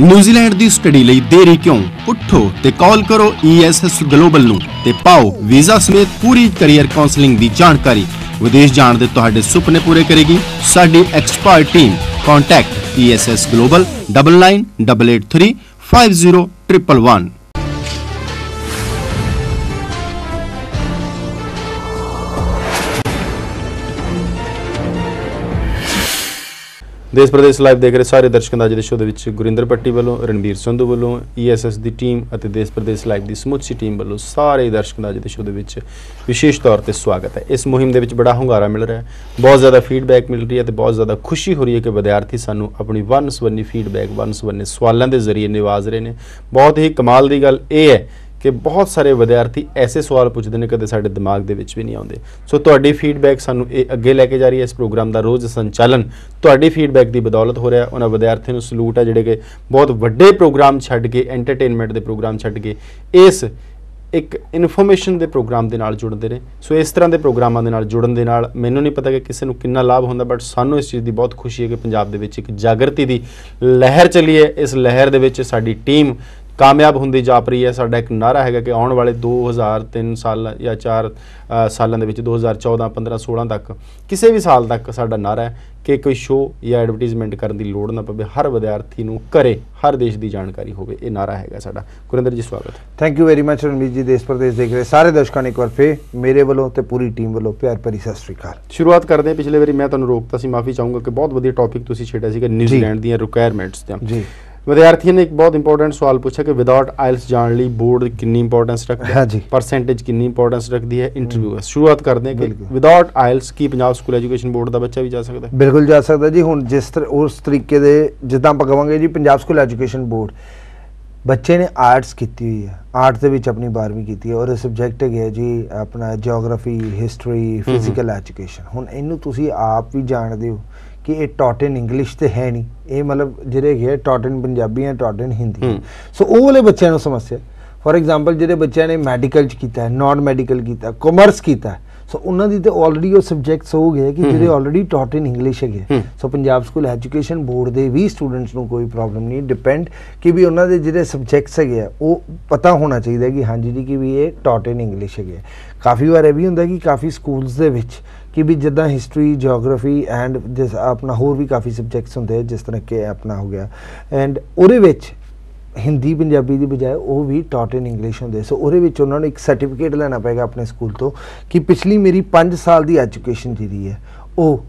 New Zealand ਦੀ study ਲਈ ਦੇਰੀ ਕਿਉਂ? ਉੱਠੋ ਤੇ ਕਾਲ ਕਰੋ ESS ਗਲੋਬਲ ਨੂੰ ਤੇ ਪਾਓ ਵੀਜ਼ਾ ਸਮੇਤ ਪੂਰੀ ਕੈਰੀਅਰ ਕਾਉਂਸਲਿੰਗ ਦੀ ਜਾਣਕਾਰੀ। ਵਿਦੇਸ਼ ਜਾਣ ਦੇ ਤੁਹਾਡੇ ਸੁਪਨੇ ਪੂਰੇ ਕਰੇਗੀ। ਸਾਡੀ expert team contact ESS global 9988350111 ਦੇਸ਼ ਪ੍ਰਦੇਸ਼ ਲਾਈਵ ਦੇਖ ਰਹੇ ਸਾਰੇ ਦਰਸ਼ਕਾਂ ਦਾ ਅੱਜ ਦੇ ਸ਼ੋਅ ਦੇ ਵਿੱਚ ਗੁਰਿੰਦਰ ਪੱਟੀ ਵੱਲੋਂ, ਰਣਬੀਰ ਸੰਧੂ ਵੱਲੋਂ ਈਐਸਐਸ ਦੀ ਟੀਮ ਅਤੇ ਦੇਸ਼ ਪ੍ਰਦੇਸ਼ ਲਾਈਵ ਦੀ ਸਮੁੱਚੀ ਟੀਮ ਵੱਲੋਂ ਸਾਰੇ ਦਰਸ਼ਕਾਂ ਦਾ ਅੱਜ ਦੇ ਸ਼ੋਅ ਦੇ ਵਿੱਚ ਵਿਸ਼ੇਸ਼ ਤੌਰ ਤੇ ਸਵਾਗਤ ਹੈ। ਇਸ ਮੁਹਿੰਮ ਦੇ ਵਿੱਚ ਬੜਾ ਹੁੰਗਾਰਾ ਮਿਲ ਰਿਹਾ ਹੈ। ਬਹੁਤ ਜ਼ਿਆਦਾ ਫੀਡਬੈਕ ਮਿਲ ਰਹੀ ਹੈ ਤੇ ਬਹੁਤ ਜ਼ਿਆਦਾ ਖੁਸ਼ੀ ਹੋ ਰਹੀ ਹੈ ਕਿ ਵਿਦਿਆਰਥੀ ਸਾਨੂੰ ਆਪਣੀ ਵੰਨ-ਸਵੰਨੀ ਫੀਡਬੈਕ ਵੰਨ-ਸਵੰਨੇ ਸਵਾਲਾਂ ਦੇ ਜ਼ਰੀਏ ਨਿਵਾਜ਼ ਰਹੇ ਨੇ। ਬਹੁਤ ਹੀ ਕਮਾਲ ਦੀ ਗੱਲ ਇਹ ਹੈ ਕਿ ਬਹੁਤ ਸਾਰੇ ਵਿਦਿਆਰਥੀ ਐਸੇ ਸਵਾਲ ਪੁੱਛਦੇ ਨੇ ਕਦੇ ਸਾਡੇ ਦਿਮਾਗ ਦੇ ਵਿੱਚ ਵੀ ਨਹੀਂ ਆਉਂਦੇ। ਸੋ ਤੁਹਾਡੀ ਫੀਡਬੈਕ ਸਾਨੂੰ ਇਹ ਅੱਗੇ ਲੈ ਕੇ ਜਾ ਰਹੀ ਹੈ ਇਸ ਪ੍ਰੋਗਰਾਮ ਦਾ ਰੋਜ਼ ਸੰਚਾਲਨ। ਤੁਹਾਡੀ ਫੀਡਬੈਕ ਦੀ ਬਦੌਲਤ ਹੋ ਰਿਹਾ ਉਹਨਾਂ ਵਿਦਿਆਰਥੀਆਂ ਨੂੰ ਸਲੂਟ ਹੈ ਜਿਹੜੇ ਕਿ ਬਹੁਤ ਵੱਡੇ ਪ੍ਰੋਗਰਾਮ ਛੱਡ ਕੇ ਐਂਟਰਟੇਨਮੈਂਟ ਦੇ ਪ੍ਰੋਗਰਾਮ ਛੱਡ ਕੇ ਇਸ ਇੱਕ ਇਨਫੋਰਮੇਸ਼ਨ ਦੇ ਪ੍ਰੋਗਰਾਮ ਦੇ ਨਾਲ ਜੁੜਦੇ ਨੇ। ਸੋ ਇਸ ਤਰ੍ਹਾਂ ਦੇ ਪ੍ਰੋਗਰਾਮਾਂ ਦੇ ਨਾਲ ਜੁੜਨ ਦੇ ਨਾਲ ਮੈਨੂੰ ਨਹੀਂ ਪਤਾ ਕਿ ਕਿਸੇ ਨੂੰ ਕਿੰਨਾ ਲਾਭ ਹੁੰਦਾ ਬਟ ਸਾਨੂੰ ਇਸ ਚੀਜ਼ ਦੀ ਬਹੁਤ ਖੁਸ਼ੀ ਹੈ ਕਿ ਪੰਜਾਬ ਦੇ ਵਿੱਚ ਇੱਕ ਜਾਗਰਤੀ ਦੀ ਲਹਿਰ ਚੱਲੀ ਹੈ। ਇਸ ਲਹਿਰ ਦੇ ਵਿੱਚ ਸਾਡੀ ਟੀਮ ਕਾਮਯਾਬ ਹੁੰਦੀ ਜਾਪ ਰਹੀ ਹੈ। ਸਾਡਾ ਇੱਕ ਨਾਰਾ ਹੈਗਾ ਕਿ ਆਉਣ ਵਾਲੇ 2003 ਸਾਲ ਜਾਂ 4 ਸਾਲਾਂ ਦੇ ਵਿੱਚ 2014 15 16 ਤੱਕ ਕਿਸੇ ਵੀ ਸਾਲ ਤੱਕ ਸਾਡਾ ਨਾਰਾ ਹੈ ਕਿ ਕੋਈ ਸ਼ੋਅ ਜਾਂ ਐਡਵਰਟਾਈਜ਼ਮੈਂਟ ਕਰਨ ਦੀ ਲੋੜ ਨਾ ਪਵੇ। ਹਰ ਵਿਦਿਆਰਥੀ ਨੂੰ ਘਰੇ ਹਰ ਦੇਸ਼ ਦੀ ਜਾਣਕਾਰੀ ਹੋਵੇ। ਇਹ ਨਾਰਾ ਹੈਗਾ ਸਾਡਾ। ਗੁਰਿੰਦਰ ਜੀ ਸਵਾਗਤ thank you very much Ranveer ji ਦੇਸ਼ ਪ੍ਰਦੇਸ਼ ਦੇਖ ਰਹੇ ਸਾਰੇ ਦਰਸ਼ਕਾਂ ਨੂੰ ਇੱਕ ਵਾਰ ਫੇਰ ਮੇਰੇ ਵੱਲੋਂ ਤੇ ਪੂਰੀ ਟੀਮ ਵੱਲੋਂ ਪਿਆਰ ਭਰੀ ਸਤਿ ਸ੍ਰੀ ਅਕਾਲ। ਸ਼ੁਰੂਆਤ ਕਰਦੇ ਹਾਂ। ਪਿਛਲੇ ਵਾਰੀ ਮੈਂ ਤੁਹਾਨੂੰ ਰੋਕਤਾ ਸੀ ਮਾਫੀ ਚਾਹੂੰਗਾ ਕਿ ਬਹੁਤ ਵਧੀਆ ਟੌਪਿਕ ਤੁਸੀਂ ਛੇੜਿਆ ਸੀਗਾ ਨਿਊਜ਼ੀਲੈਂਡ ਦੀਆਂ ਰਿਕੁਆਇਰਮੈਂਟਸ ਤੇ ਜੀ। ਵਿਦਿਆਰਥੀਆਂ ਨੇ ਇੱਕ ਬਹੁਤ ਇੰਪੋਰਟੈਂਟ ਸਵਾਲ ਪੁੱਛਿਆ ਕਿ ਵਿਦਆਊਟ ਆਇਲਸ ਜਾਣ ਲਈ ਬੋਰਡ ਕਿੰਨੀ ਇੰਪੋਰਟੈਂਸ ਰੱਖਦਾ ਹੈ? ਹਾਂਜੀ। ਪਰਸੈਂਟੇਜ ਕਿੰਨੀ ਇੰਪੋਰਟੈਂਸ ਰੱਖਦੀ ਹੈ? ਇੰਟਰਵਿਊ ਸ਼ੁਰੂਆਤ ਕਰਦੇ ਹਾਂ ਕਿ। ਵਿਦਆਊਟ ਆਇਲਸ ਕੀ ਪੰਜਾਬ ਸਕੂਲ ਐਜੂਕੇਸ਼ਨ ਬੋਰਡ ਦਾ ਬੱਚਾ ਵੀ ਜਾ ਸਕਦਾ ਹੈ? ਬਿਲਕੁਲ ਜਾ ਸਕਦਾ ਜੀ। ਹੁਣ ਜਿਸ ਤਰ੍ਹਾਂ ਉਸ ਤਰੀਕੇ ਦੇ ਜਿੱਦਾਂ ਆਪਾਂ ਕਵਾਂਗੇ ਜੀ ਪੰਜਾਬ ਸਕੂਲ ਐਜੂਕੇਸ਼ਨ ਬੋਰਡ ਬੱਚੇ ਨੇ ਆਰਟਸ ਕੀਤੀ ਹੋਈ ਹੈ। ਆਰਟਸ ਦੇ ਵਿੱਚ ਆਪਣੀ 12ਵੀਂ ਕੀਤੀ ਹੈ ਔਰ ਸਬਜੈਕਟ ਹੈਗੇ ਜੀ ਆਪਣਾ ਜੀਓਗ੍ਰਾਫੀ ਹਿਸਟਰੀ ਫਿਜ਼ੀਕਲ ਐਜੂਕੇਸ਼ਨ ਹੁਣ ਇਹਨੂੰ ਤੁਸੀਂ ਆਪ ਵੀ ਜਾਣਦੇ ਹੋ। ਕਿ ਇਹ ਟੌਟ ਇਨ ਇੰਗਲਿਸ਼ ਤੇ ਹੈ ਨਹੀਂ। ਇਹ ਮਤਲਬ ਜਿਹੜੇ ਹੈਗੇ ਟੌਟ ਇਨ ਪੰਜਾਬੀ ਹੈ ਟੌਟ ਇਨ ਹਿੰਦੀ। ਸੋ ਉਹ ਵਾਲੇ ਬੱਚਿਆਂ ਨੂੰ ਸਮੱਸਿਆ। ਫੋਰ ਐਗਜ਼ਾਮਪਲ ਜਿਹੜੇ ਬੱਚਿਆਂ ਨੇ ਮੈਡੀਕਲ ਚ ਕੀਤਾ ਹੈ ਨਾਨ ਮੈਡੀਕਲ ਕੀਤਾ ਕਾਮਰਸ ਕੀਤਾ ਹੈ, ਸੋ ਉਹਨਾਂ ਦੀ ਤੇ ਆਲਰੇਡੀ ਉਹ ਸਬਜੈਕਟਸ ਹੋ ਗਏ ਕਿ ਜਿਹੜੇ ਆਲਰੇਡੀ ਟੌਟ ਇਨ ਇੰਗਲਿਸ਼ ਹੈਗੇ। So Punjab school education board ਦੇ ਵੀ ਸਟੂਡੈਂਟਸ ਨੂੰ ਕੋਈ ਪ੍ਰੋਬਲਮ ਨਹੀਂ ਡਿਪੈਂਡ ਕਿ ਵੀ ਉਹਨਾਂ ਦੇ ਜਿਹੜੇ ਸਬਜੈਕਟਸ ਹੈਗੇ ਆ ਉਹ ਪਤਾ ਹੋਣਾ ਚਾਹੀਦਾ ਕਿ ਹਾਂਜੀ ਜੀ ਕਿ ਵੀ ਇਹ ਟੌਟ ਇਨ ਇੰਗਲਿਸ਼ ਹੈਗੇ। ਕਾਫੀ ਵਾਰ ਇਹ ਵੀ ਹੁੰਦਾ ਕਿ ਕਾਫੀ ਸਕੂਲਸ ਦੇ ਵਿੱਚ ਕਿ ਵੀ ਜਿੱਦਾਂ ਹਿਸਟਰੀ ਜੀਓਗ੍ਰਾਫੀ ਐਂਡ ਜਿਸ ਆਪਣਾ ਹੋਰ ਵੀ ਕਾਫੀ ਸਬਜੈਕਟਸ ਹੁੰਦੇ ਜਿਸ ਤਰ੍ਹਾਂ ਕਿ ਆਪਣਾ ਹੋ ਗਿਆ ਐਂਡ ਉਹਦੇ ਵਿੱਚ ਹਿੰਦੀ ਪੰਜਾਬੀ ਦੀ ਬਜਾਏ ਉਹ ਵੀ ਟੌਟ ਇਨ ਇੰਗਲਿਸ਼ ਹੁੰਦੇ ਸੋ ਉਹਦੇ ਵਿੱਚ ਉਹਨਾਂ ਨੂੰ ਇੱਕ ਸਰਟੀਫਿਕੇਟ ਲੈਣਾ ਪਏਗਾ ਆਪਣੇ ਸਕੂਲ ਤੋਂ ਕਿ ਪਿਛਲੀ ਮੇਰੀ 5 ਸਾਲ ਦੀ ਐਜੂਕੇਸ਼ਨ ਜਿਹੜੀ ਹੈ ਉਹ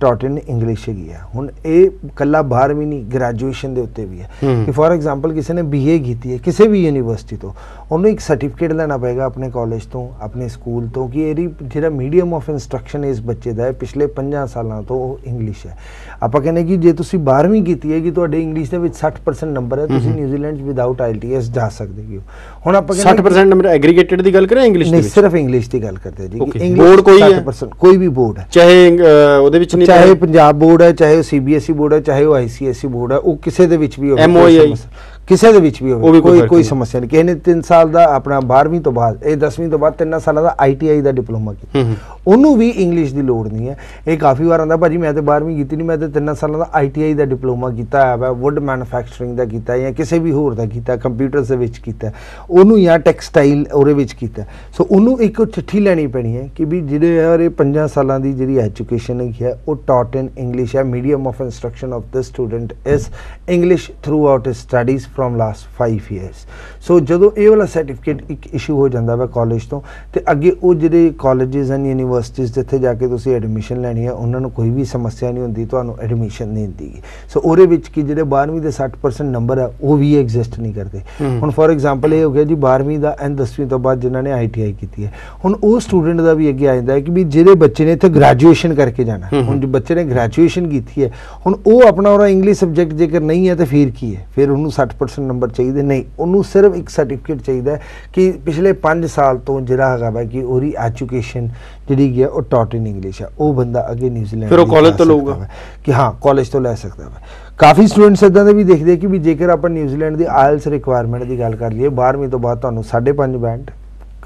ਟੌਟ ਇਨ ਇੰਗਲਿਸ਼ ਹੈਗੀ ਆ। ਹੁਣ ਇਹ ਕੱਲਾ 12ਵੀਂ ਨਹੀਂ ਗ੍ਰੈਜੂਏਸ਼ਨ ਦੇ ਉੱਤੇ ਵੀ ਹੈ। ਹੂੰ। ਕਿ ਫੋਰ ਐਗਜ਼ਾਮਪਲ ਕਿਸੇ ਨੇ ਬੀਏ ਕੀਤੀ ਹੈ ਕਿਸੇ ਵੀ ਯੂਨੀਵਰਸਿਟੀ ਤੋਂ ਉਹਨੂੰ ਇੱਕ ਸਰਟੀਫਿਕੇਟ ਲੈਣਾ ਪਏਗਾ ਆਪਣੇ ਕਾਲਜ ਤੋਂ ਆਪਣੇ ਸਕੂਲ ਤੋਂ ਕਿ ਇਹਦੀ ਜਿਹੜਾ ਮੀਡੀਅਮ ਆਫ ਇਨਸਟਰਕਸ਼ਨ ਇਸ ਬੱਚੇ ਦਾ ਹੈ ਪਿਛਲੇ 5 ਸਾਲਾਂ ਤੋਂ ਉਹ ਇੰਗਲਿਸ਼ ਹੈ। ਆਪਾਂ ਕਹਿੰਦੇ ਕਿ ਜੇ ਤੁਸੀਂ 12ਵੀਂ ਕੀਤੀ ਹੈ ਕਿ ਤੁਹਾਡੇ ਇੰਗਲਿਸ਼ ਦੇ ਵਿੱਚ 60% ਨੰਬਰ ਹੈ ਤੁਸੀਂ ਨਿਊਜ਼ੀਲੈਂਡ ਵਿਦਆਊਟ ਆਈਐਲਟੀਐਸ ਜਾ ਸਕਦੇ ਹੋ। ਹੁਣ ਆਪਾਂ ਕਹਿੰਦੇ 60% ਨੰਬਰ ਐਗਰੀਗੇਟਡ ਦੀ ਗੱਲ ਕਰਾਂ ਇੰਗਲਿਸ਼ ਦੇ ਨਹੀਂ ਸਿਰਫ ਇੰਗਲਿਸ਼ ਦੀ ਗੱਲ ਕਰਦੇ ਜੀ Board ਕੋਈ ਹੈ? 60% ਕੋਈ ਵੀ ਬੋਰਡ ਹੈ। ਚਾਹੇ ਉਹਦੇ ਵਿੱਚ ਨਹੀਂ ਚਾਹੇ ਪੰਜਾਬ ਬੋਰਡ ਹੈ ਚਾਹੇ ਉਹ ਸੀਬੀਐਸਈ ਬੋਰਡ ਹੈ ਚਾਹੇ ਉਹ ਆਈਸੀਐਸਈ ਬੋਰਡ ਹੈ ਉਹ ਕਿਸੇ ਦੇ ਵਿੱਚ ਵੀ ਹੋਵੇ ਕਿਸੇ ਦੇ ਵਿੱਚ ਵੀ ਹੋਵੇ ਕੋਈ ਕੋਈ। ਸਮੱਸਿਆ ਨਹੀਂ। ਕਿਸੇ ਨੇ 3 ਸਾਲ ਦਾ ਆਪਣਾ 12ਵੀਂ ਤੋਂ ਬਾਅਦ ਇਹ 10ਵੀਂ ਤੋਂ ਬਾਅਦ 3 ਸਾਲਾਂ ਦਾ ਆਈਟੀਆਈ ਦਾ ਡਿਪਲੋਮਾ ਕੀਤਾ। ਉਹਨੂੰ ਵੀ ਇੰਗਲਿਸ਼ ਦੀ ਲੋੜ ਨਹੀਂ ਹੈ। ਇਹ ਕਾਫੀ ਵਾਰ ਆਉਂਦਾ, ਭਾਜੀ ਮੈਂ ਤੇ 12ਵੀਂ ਕੀਤੀ ਨਹੀਂ, ਮੈਂ ਤੇ 3 ਸਾਲਾਂ ਦਾ ਆਈਟੀਆਈ ਦਾ ਡਿਪਲੋਮਾ ਕੀਤਾ ਹੈ ਵਾ ਵੁੱਡ ਮੈਨੂਫੈਕਚਰਿੰਗ ਦਾ ਕੀਤਾ ਜਾਂ ਕਿਸੇ ਵੀ ਹੋਰ ਦਾ ਕੀਤਾ ਕੰਪਿਊਟਰਸ ਦੇ ਵਿੱਚ ਕੀਤਾ, ਉਹਨੂੰ ਜਾਂ ਟੈਕਸਟਾਈਲ ਉਹਦੇ ਵਿੱਚ ਕੀਤਾ। ਸੋ ਉਹਨੂੰ ਇੱਕ ਚਿੱਠੀ ਲੈਣੀ ਪੈਣੀ ਹੈ ਕਿ ਵੀ ਜਿਹੜੇ ਯਾਰ ਇਹ 5 ਸਾਲਾਂ ਦੀ ਜਿਹੜੀ ਐਜੂਕੇਸ਼ਨ ਹੈਗੀ ਹੈ ਉਹ ਟੌਟ ਇਨ ਇੰਗਲਿਸ਼ ਹੈ। Medium of instruction of this student is English throughout his studies from last 5 years so ਜਦੋਂ ਇਹ ਵਾਲਾ ਸਰਟੀਫਿਕੇਟ ਇੱਕ ਇਸ਼ੂ ਹੋ ਜਾਂਦਾ ਵਾ ਕਾਲਜ ਤੋਂ, ਤੇ ਅੱਗੇ ਉਹ ਜਿਹੜੇ ਕਾਲਜਸ ਐਂਡ ਯੂਨੀਵਰਸਿਟੀਜ਼ ਜਿੱਥੇ ਜਾ ਕੇ ਤੁਸੀਂ ਐਡਮਿਸ਼ਨ ਲੈਣੀ ਹੈ ਉਹਨਾਂ ਨੂੰ ਕੋਈ ਵੀ ਸਮੱਸਿਆ ਨਹੀਂ ਹੁੰਦੀ ਤੁਹਾਨੂੰ ਐਡਮਿਸ਼ਨ ਨਹੀਂ ਦਿੰਦੀ ਸੋ ਉਹਦੇ ਵਿੱਚ ਕੀ ਜਿਹੜੇ 12ਵੀਂ ਦੇ 60% ਨੰਬਰ ਹੈ ਉਹ ਵੀ ਐਗਜ਼ਿਸਟ ਨਹੀਂ ਕਰਦੇ। ਹੁਣ ਫੋਰ ਐਗਜ਼ਾਮਪਲ ਇਹ ਹੋ ਗਿਆ ਜੀ 12ਵੀਂ ਦਾ ਐਂਡ 10ਵੀਂ ਤੋਂ ਬਾਅਦ ਜਿਨ੍ਹਾਂ ਨੇ ਆਈਟੀਆਈ ਕੀਤੀ ਹੈ। ਹੁਣ ਉਹ ਸਟੂਡੈਂਟ ਦਾ ਵੀ ਅੱਗੇ ਆ ਜਾਂਦਾ ਹੈ ਕਿ ਵੀ ਜਿਹੜੇ ਬੱਚੇ ਨੇ ਇੱਥੇ ਗ੍ਰੈਜੂਏਸ਼ਨ ਕਰਕੇ ਜਾਣਾ। ਹੁਣ ਜੋ ਬੱਚੇ ਨੇ ਗ੍ਰੈਜੂਏਸ਼ਨ ਕੀਤੀ ਹੈ ਹੁਣ ਉਹ ਆਪਣਾ ਉਹਦਾ ਇੰਗਲਿਸ਼ ਸਬਜੈਕਟ ਜੇਕਰ ਨਹੀਂ ਹੈ ਤੇ ਫਿਰ ਕੀ ਹੈ? ਫਿਰ ਉਹਨੂੰ 60% ਨੰਬਰ ਚਾਹੀਦੇ। ਨਹੀਂ ਉਹਨੂੰ ਸਿਰਫ ਇੱਕ ਸਰਟੀਫਿਕੇਟ ਚਾਹੀਦਾ ਹੈ ਕਿ ਪਿਛਲੇ 5 ਸਾਲ ਤੋਂ ਜਿਹੜਾ ਹੈਗਾ ਵਾ ਕਿ ਉਹਦੀ ਐਜੂਕੇਸ਼ਨ ਜਿਹੜੀ ਹੈ ਉਹ ਟੌਟ ਇਨ ਇੰਗਲਿਸ਼ ਹੈ। ਉਹ ਬੰਦਾ ਅੱਗੇ ਨਿਊਜ਼ੀਲੈਂਡ ਫਿਰ ਉਹ ਲਈ college ਜਾ ਤੋਂ ਲਊਗਾ। ਕਿ ਹਾਂ ਕਾਲਜ ਤੋਂ ਲੈ ਸਕਦਾ ਵਾ। ਕਾਫੀ ਸਟੂਡੈਂਟਸ ਇਦਾਂ ਦੇ ਵੀ ਦੇਖਦੇ ਕਿ ਵੀ ਜੇਕਰ ਆਪਾਂ ਨਿਊਜ਼ੀਲੈਂਡ ਦੀ ਆਇਲਸ ਰਿਕੁਆਇਰਮੈਂਟ ਦੀ ਗੱਲ ਕਰ ਲਈਏ 12ਵੀਂ ਤੋਂ ਬਾਅਦ ਤੁਹਾਨੂੰ 5.5 ਬੈਂਡ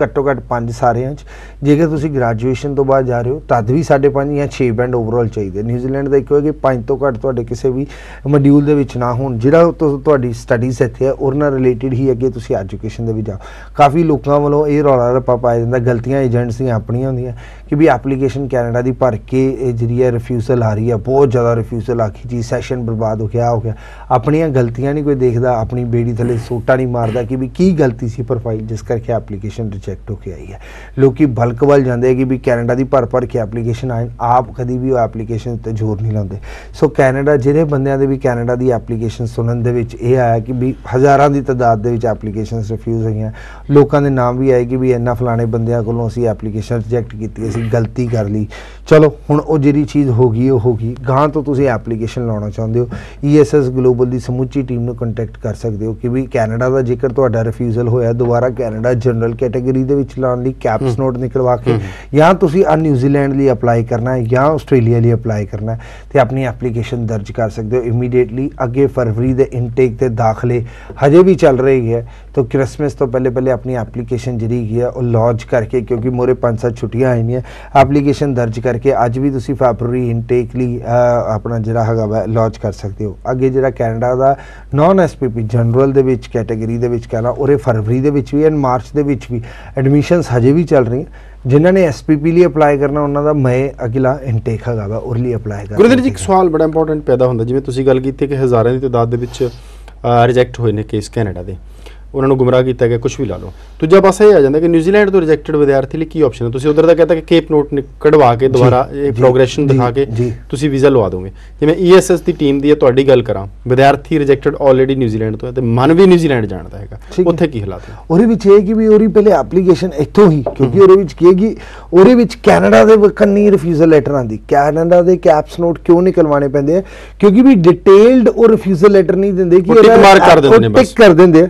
ਘੱਟੋ ਘੱਟ 5 ਸਾਰਿਆਂ 'ਚ। ਜੇਕਰ ਤੁਸੀਂ ਗ੍ਰੈਜੂਏਸ਼ਨ ਤੋਂ ਬਾਅਦ ਜਾ ਰਹੇ ਹੋ, ਤਦ ਵੀ 5.5 ਜਾਂ 6 ਬੈਂਡ ਓਵਰਆਲ ਚਾਹੀਦੇ। ਨਿਊਜ਼ੀਲੈਂਡ ਦਾ ਇੱਕ ਹੈ ਕਿ 5 ਤੋਂ ਘੱਟ ਤੁਹਾਡੇ ਕਿਸੇ ਵੀ ਮੋਡਿਊਲ ਦੇ ਵਿੱਚ ਨਾ ਹੋਣ। ਜਿਹੜਾ ਤੁਹਾਡੀ ਸਟੱਡੀਜ਼ ਇੱਥੇ ਹੈ, ਉਹਦੇ ਨਾਲ ਰਿਲੇਟਡ ਹੀ ਅੱਗੇ ਤੁਸੀਂ ਐਜੂਕੇਸ਼ਨ ਦੇ ਵਿੱਚ ਜਾਓ। ਕਾਫੀ ਲੋਕਾਂ ਵੱਲੋਂ ਇਹ ਰੌਲਾ ਰੱਪਾ ਪਾਇਆ ਜਾਂਦਾ, ਗਲਤੀਆਂ ਏਜੰਟਸ ਦੀਆਂ ਆਪਣੀਆਂ ਹੁੰਦੀਆਂ, ਕਿ ਵੀ ਐਪਲੀਕੇਸ਼ਨ ਕੈਨੇਡਾ ਦੀ ਭਰ ਕੇ ਇਹ ਜਿਹੜੀ ਹੈ ਰਿਫਿਊਜ਼ਲ ਆ ਰਹੀ ਹੈ, ਬਹੁਤ ਜ਼ਿਆਦਾ ਰਿਫਿਊਜ਼ਲ ਆ ਗਈ। ਜੀ ਸੈਸ਼ਨ ਬਰਬਾਦ ਹੋ ਗਿਆ ਹੋ ਗਿਆ। ਆਪਣੀਆਂ ਗਲਤੀਆਂ ਨਹੀਂ ਕੋਈ ਦੇਖਦਾ, ਆਪਣੀ ਬੇੜੀ ਥੱਲੇ ਸੋਟਾ ਨਹੀਂ ਮਾਰਦਾ ਕਿ ਵੀ ਕੀ ਗਲਤੀ ਸੀ ਪ੍ਰੋਫਾਈਲ ਜਿਸ ਕਰਕੇ ਐਪਲੀਕੇਸ਼ਨ ਰਿਜੈਕਟ ਹੋ ਕੇ ਆਈ ਹੈ ਲੋਕੀ ਬਲਕ ਵੱਲ ਜਾਂਦੇ ਕਿ ਵੀ ਕੈਨੇਡਾ ਦੀ ਭਰ ਭਰ ਕੇ ਐਪਲੀਕੇਸ਼ਨ ਆਏ ਆਪ ਕਦੀ ਵੀ ਉਹ ਐਪਲੀਕੇਸ਼ਨ ਉੱਤੇ ਜ਼ੋਰ ਨਹੀਂ ਲਾਉਂਦੇ ਸੋ ਕੈਨੇਡਾ ਜਿਹੜੇ ਬੰਦਿਆਂ ਦੇ ਵੀ ਕੈਨੇਡਾ ਦੀ ਐਪਲੀਕੇਸ਼ਨ ਸੁਣਨ ਦੇ ਵਿੱਚ ਇਹ ਆਇਆ ਕਿ ਵੀ ਹਜ਼ਾਰਾਂ ਦੀ ਤਾਦਾਦ ਦੇ ਵਿੱਚ ਐਪਲੀਕੇਸ਼ਨਸ ਰਿਫਿਊਜ਼ ਹੋਈਆਂ ਲੋਕਾਂ ਦੇ ਨਾਮ ਵੀ ਆਏ ਕਿ ਵੀ ਇੰਨਾ ਫਲਾਣੇ ਬੰਦਿਆਂ ਕੋਲੋਂ ਅਸੀਂ ਐਪਲੀਕੇਸ਼ਨ ਰਿਜੈਕਟ ਕੀਤੀ ਅਸੀਂ ਗਲਤੀ ਕਰ ਲਈ ਚਲੋ ਹੁਣ ਉਹ ਜਿਹੜੀ ਚੀਜ਼ ਹੋ ਗਈ ਉਹ ਹੋ ਗਈ। ਗਾਂ ਤੋਂ ਤੁਸੀਂ ਐਪਲੀਕੇਸ਼ਨ ਲਾਉਣਾ ਚਾਹੁੰਦੇ ਹੋ। ਈਐਸਐਸ ਗਲੋਬਲ ਦੀ ਸਮੁੱਚੀ ਟੀਮ ਨੂੰ ਕੰਟੈਕਟ ਕਰ ਸਕਦੇ ਹੋ ਕਿ ਵੀ ਕੈਨੇਡਾ ਦਾ ਜੇਕਰ ਤੁਹਾਡਾ ਰਿਫਿਊਜ਼ਲ ਹੋਇਆ ਦੁਬਾਰਾ ਕੈਨੇਡਾ ਜਨਰਲ ਕੈਟਾਗਰੀ ਦੇ ਵਿੱਚ ਲਾਉਣ ਲਈ ਕੈਪਸ ਨੋਟ ਨਿਕਲਵਾ ਕੇ ਜਾਂ ਤੁਸੀਂ ਆ ਨਿਊਜ਼ੀਲੈਂਡ ਲਈ ਅਪਲਾਈ ਕਰਨਾ ਹੈ ਜਾਂ ਆਸਟ੍ਰੇਲੀਆ ਲਈ ਅਪਲਾਈ ਕਰਨਾ ਹੈ ਤੇ ਆਪਣੀ ਐਪਲੀਕੇਸ਼ਨ ਦਰਜ ਕਰ ਸਕਦੇ ਹੋ। ਇਮੀਡੀਏਟਲੀ ਅੱਗੇ ਫਰਵਰੀ ਦੇ ਇਨਟੇਕ ਤੇ ਦਾਖਲੇ ਹਜੇ ਵੀ ਚੱਲ ਰਹੀ ਹੈ ਤਾਂ ਕ੍ਰਿਸਮਸ ਤੋਂ ਪਹਿਲੇ ਪਹਿਲੇ ਆਪਣੀ ਐਪਲੀਕੇਸ਼ਨ ਜਿਹੜੀ ਹੈ ਉਹ ਲੌਂਚ ਕਰਕੇ ਕਿਉਂਕਿ ਮੋਰੇ 5-7 ਛੁੱਟੀਆਂ ਆਈਆਂ ਐਪਲੀਕੇਸ਼ਨ ਦਰਜ ਕਰਕੇ ਅੱਜ ਵੀ ਤੁਸੀਂ ਫੈਬਰੂਰੀ ਇਨਟੇਕ ਲਈ ਆਪਣਾ ਜਿਹੜਾ ਹੈਗਾ ਵਾ ਲੌਂਚ ਕਰ ਸਕਦੇ ਹੋ। ਅੱਗੇ ਜਿਹੜਾ ਕੈਨੇਡਾ ਦਾ ਨਾਨ ਐਸਪੀਪੀ ਜਨਰਲ ਦੇ ਵਿੱਚ ਕੈਟਾਗਰੀ ਦੇ ਵਿੱਚ ਕਹਿਣਾ ਉਰੇ ਫਰਵਰੀ ਦੇ ਵਿੱਚ ਵੀ ਐਂਡ ਮਾਰਚ ਦੇ ਵਿੱਚ ਵੀ ਐਡਮਿਸ਼ਨਸ ਹਜੇ ਵੀ ਚੱਲ ਰਹੀਆਂ। ਜਿਨ੍ਹਾਂ ਨੇ ਐਸਪੀਪੀ ਲਈ ਅਪਲਾਈ ਕਰਨਾ, ਉਹਨਾਂ ਦਾ ਮੈਂ ਅਗਲਾ ਇਨਟੇਕ ਹੈਗਾ ਵਾ ਉਹਦੇ ਲਈ ਅਪਲਾਈ ਕਰ ਗੁਰਿੰਦਰ ਜੀ, ਇੱਕ ਸਵਾਲ ਬੜਾ ਇੰਪੋਰਟੈਂਟ ਪੈਦਾ ਹੁੰਦਾ। ਜਿਵੇਂ ਤੁਸੀਂ ਗੱਲ ਕੀਤੀ ਕਿ ਹਜ਼ਾਰਾਂ ਦੀ ਤਾਦਾਦ ਦੇ ਵਿੱਚ ਰਿਜੈਕਟ ਹੋਏ ਨੇ ਕੇਸ ਕੈਨੇਡਾ ਦੇ। ਉਹਨਾਂ ਨੂੰ ਗੁੰਮਰਾਹ ਕੀਤਾ ਗਿਆ ਕੁਝ ਵੀ ਲਾ ਲਓ। ਦੂਜਾ ਪਾਸਾ ਇਹ ਆ ਜਾਂਦਾ ਕਿ ਨਿਊਜ਼ੀਲੈਂਡ ਤੋਂ ਰਿਜੈਕਟਡ ਵਿਦਿਆਰਥੀ ਲਈ ਕੀ ਆਪਸ਼ਨ ਹੈ? ਤੁਸੀਂ ਉਧਰ ਦਾ ਕਹਤਾ ਕਿ ਕੇਪ ਨੋਟ ਕਢਵਾ ਕੇ ਦੁਬਾਰਾ ਇਹ ਪ੍ਰੋਗਰੈਸ਼ਨ ਦਿਖਾ ਕੇ। ਤੁਸੀਂ ਵੀਜ਼ਾ ਲਵਾ ਦੋਗੇ। ਜਿਵੇਂ ਈਐਸਐਸ ਦੀ ਟੀਮ ਦੀ ਹੈ ਤੁਹਾਡੀ ਗੱਲ ਕਰਾਂ ਵਿਦਿਆਰਥੀ ਰਿਜੈਕਟਡ ਆਲਰੇਡੀ ਨਿਊਜ਼ੀਲੈਂਡ ਤੋਂ ਹੈ ਤੇ ਮਨ ਵੀ ਨਿਊਜ਼ੀਲੈਂਡ ਜਾਣਦਾ ਹੈਗਾ। ਹੈ। ਉੱਥੇ ਕੀ ਹਾਲਾਤ ਨੇ? ਉਹਦੇ ਵਿੱਚ ਇਹ ਕਿ ਵੀ ਉਹਦੀ ਪਹਿਲੇ ਐਪਲੀਕੇਸ਼ਨ ਇੱਥੋਂ ਹੀ ਕਿਉਂਕਿ ਉਹਦੇ ਵਿੱਚ ਕੀ ਹੈ ਕਿ ਉਹਦੇ ਵਿੱਚ ਕੈਨੇਡਾ ਦੇ ਕੰਨੀ ਰਿਫਿਊਜ਼ਲ ਲੈਟਰ ਆਂਦੀ ਕੈਨੇਡਾ ਦੇ ਕੈਪਸ ਨੋਟ ਕਿਉਂ ਨਿਕਲਵਾਣੇ ਪੈਂਦੇ ਆ? ਕਿਉਂਕਿ ਵੀ ਡਿਟੇਲਡ ਉਹ ਰਿਫਿਊਜ਼ਲ ਲੈਟਰ ਨਹੀਂ ਦਿੰਦੇ ਕਿ ਉਹ mark ਕਰ ਦਿੰਦੇ ਨੇ ਬਸ। ਕਰ ਦਿੰਦੇ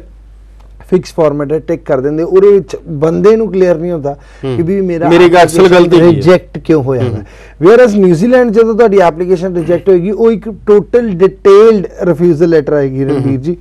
ਫਿਕਸ ਫਾਰਮੈਟ ਹੈ ਟਿਕ ਕਰ ਦਿੰਦੇ ਉਹਦੇ ਵਿੱਚ ਬੰਦੇ ਨੂੰ ਕਲੀਅਰ ਨਹੀਂ ਹੁੰਦਾ ਕਿ ਵੀ ਮੇਰਾ ਮੇਰੀ ਅਸਲ ਗਲਤੀ? ਰਿਜੈਕਟ ਕਿਉਂ ਹੋਇਆ ਹੈ। ਵੇਅਰ ਐਸ ਨਿਊਜ਼ੀਲੈਂਡ ਜਦੋਂ ਤੁਹਾਡੀ ਐਪਲੀਕੇਸ਼ਨ ਰਿਜੈਕਟ ਹੋਏਗੀ ਉਹ ਇੱਕ ਟੋਟਲ ਡਿਟੇਲਡ ਰਿਫਿਊਜ਼ਲ ਲੈਟਰ ਆਏਗੀ ਰਣਵੀਰ ਜੀ।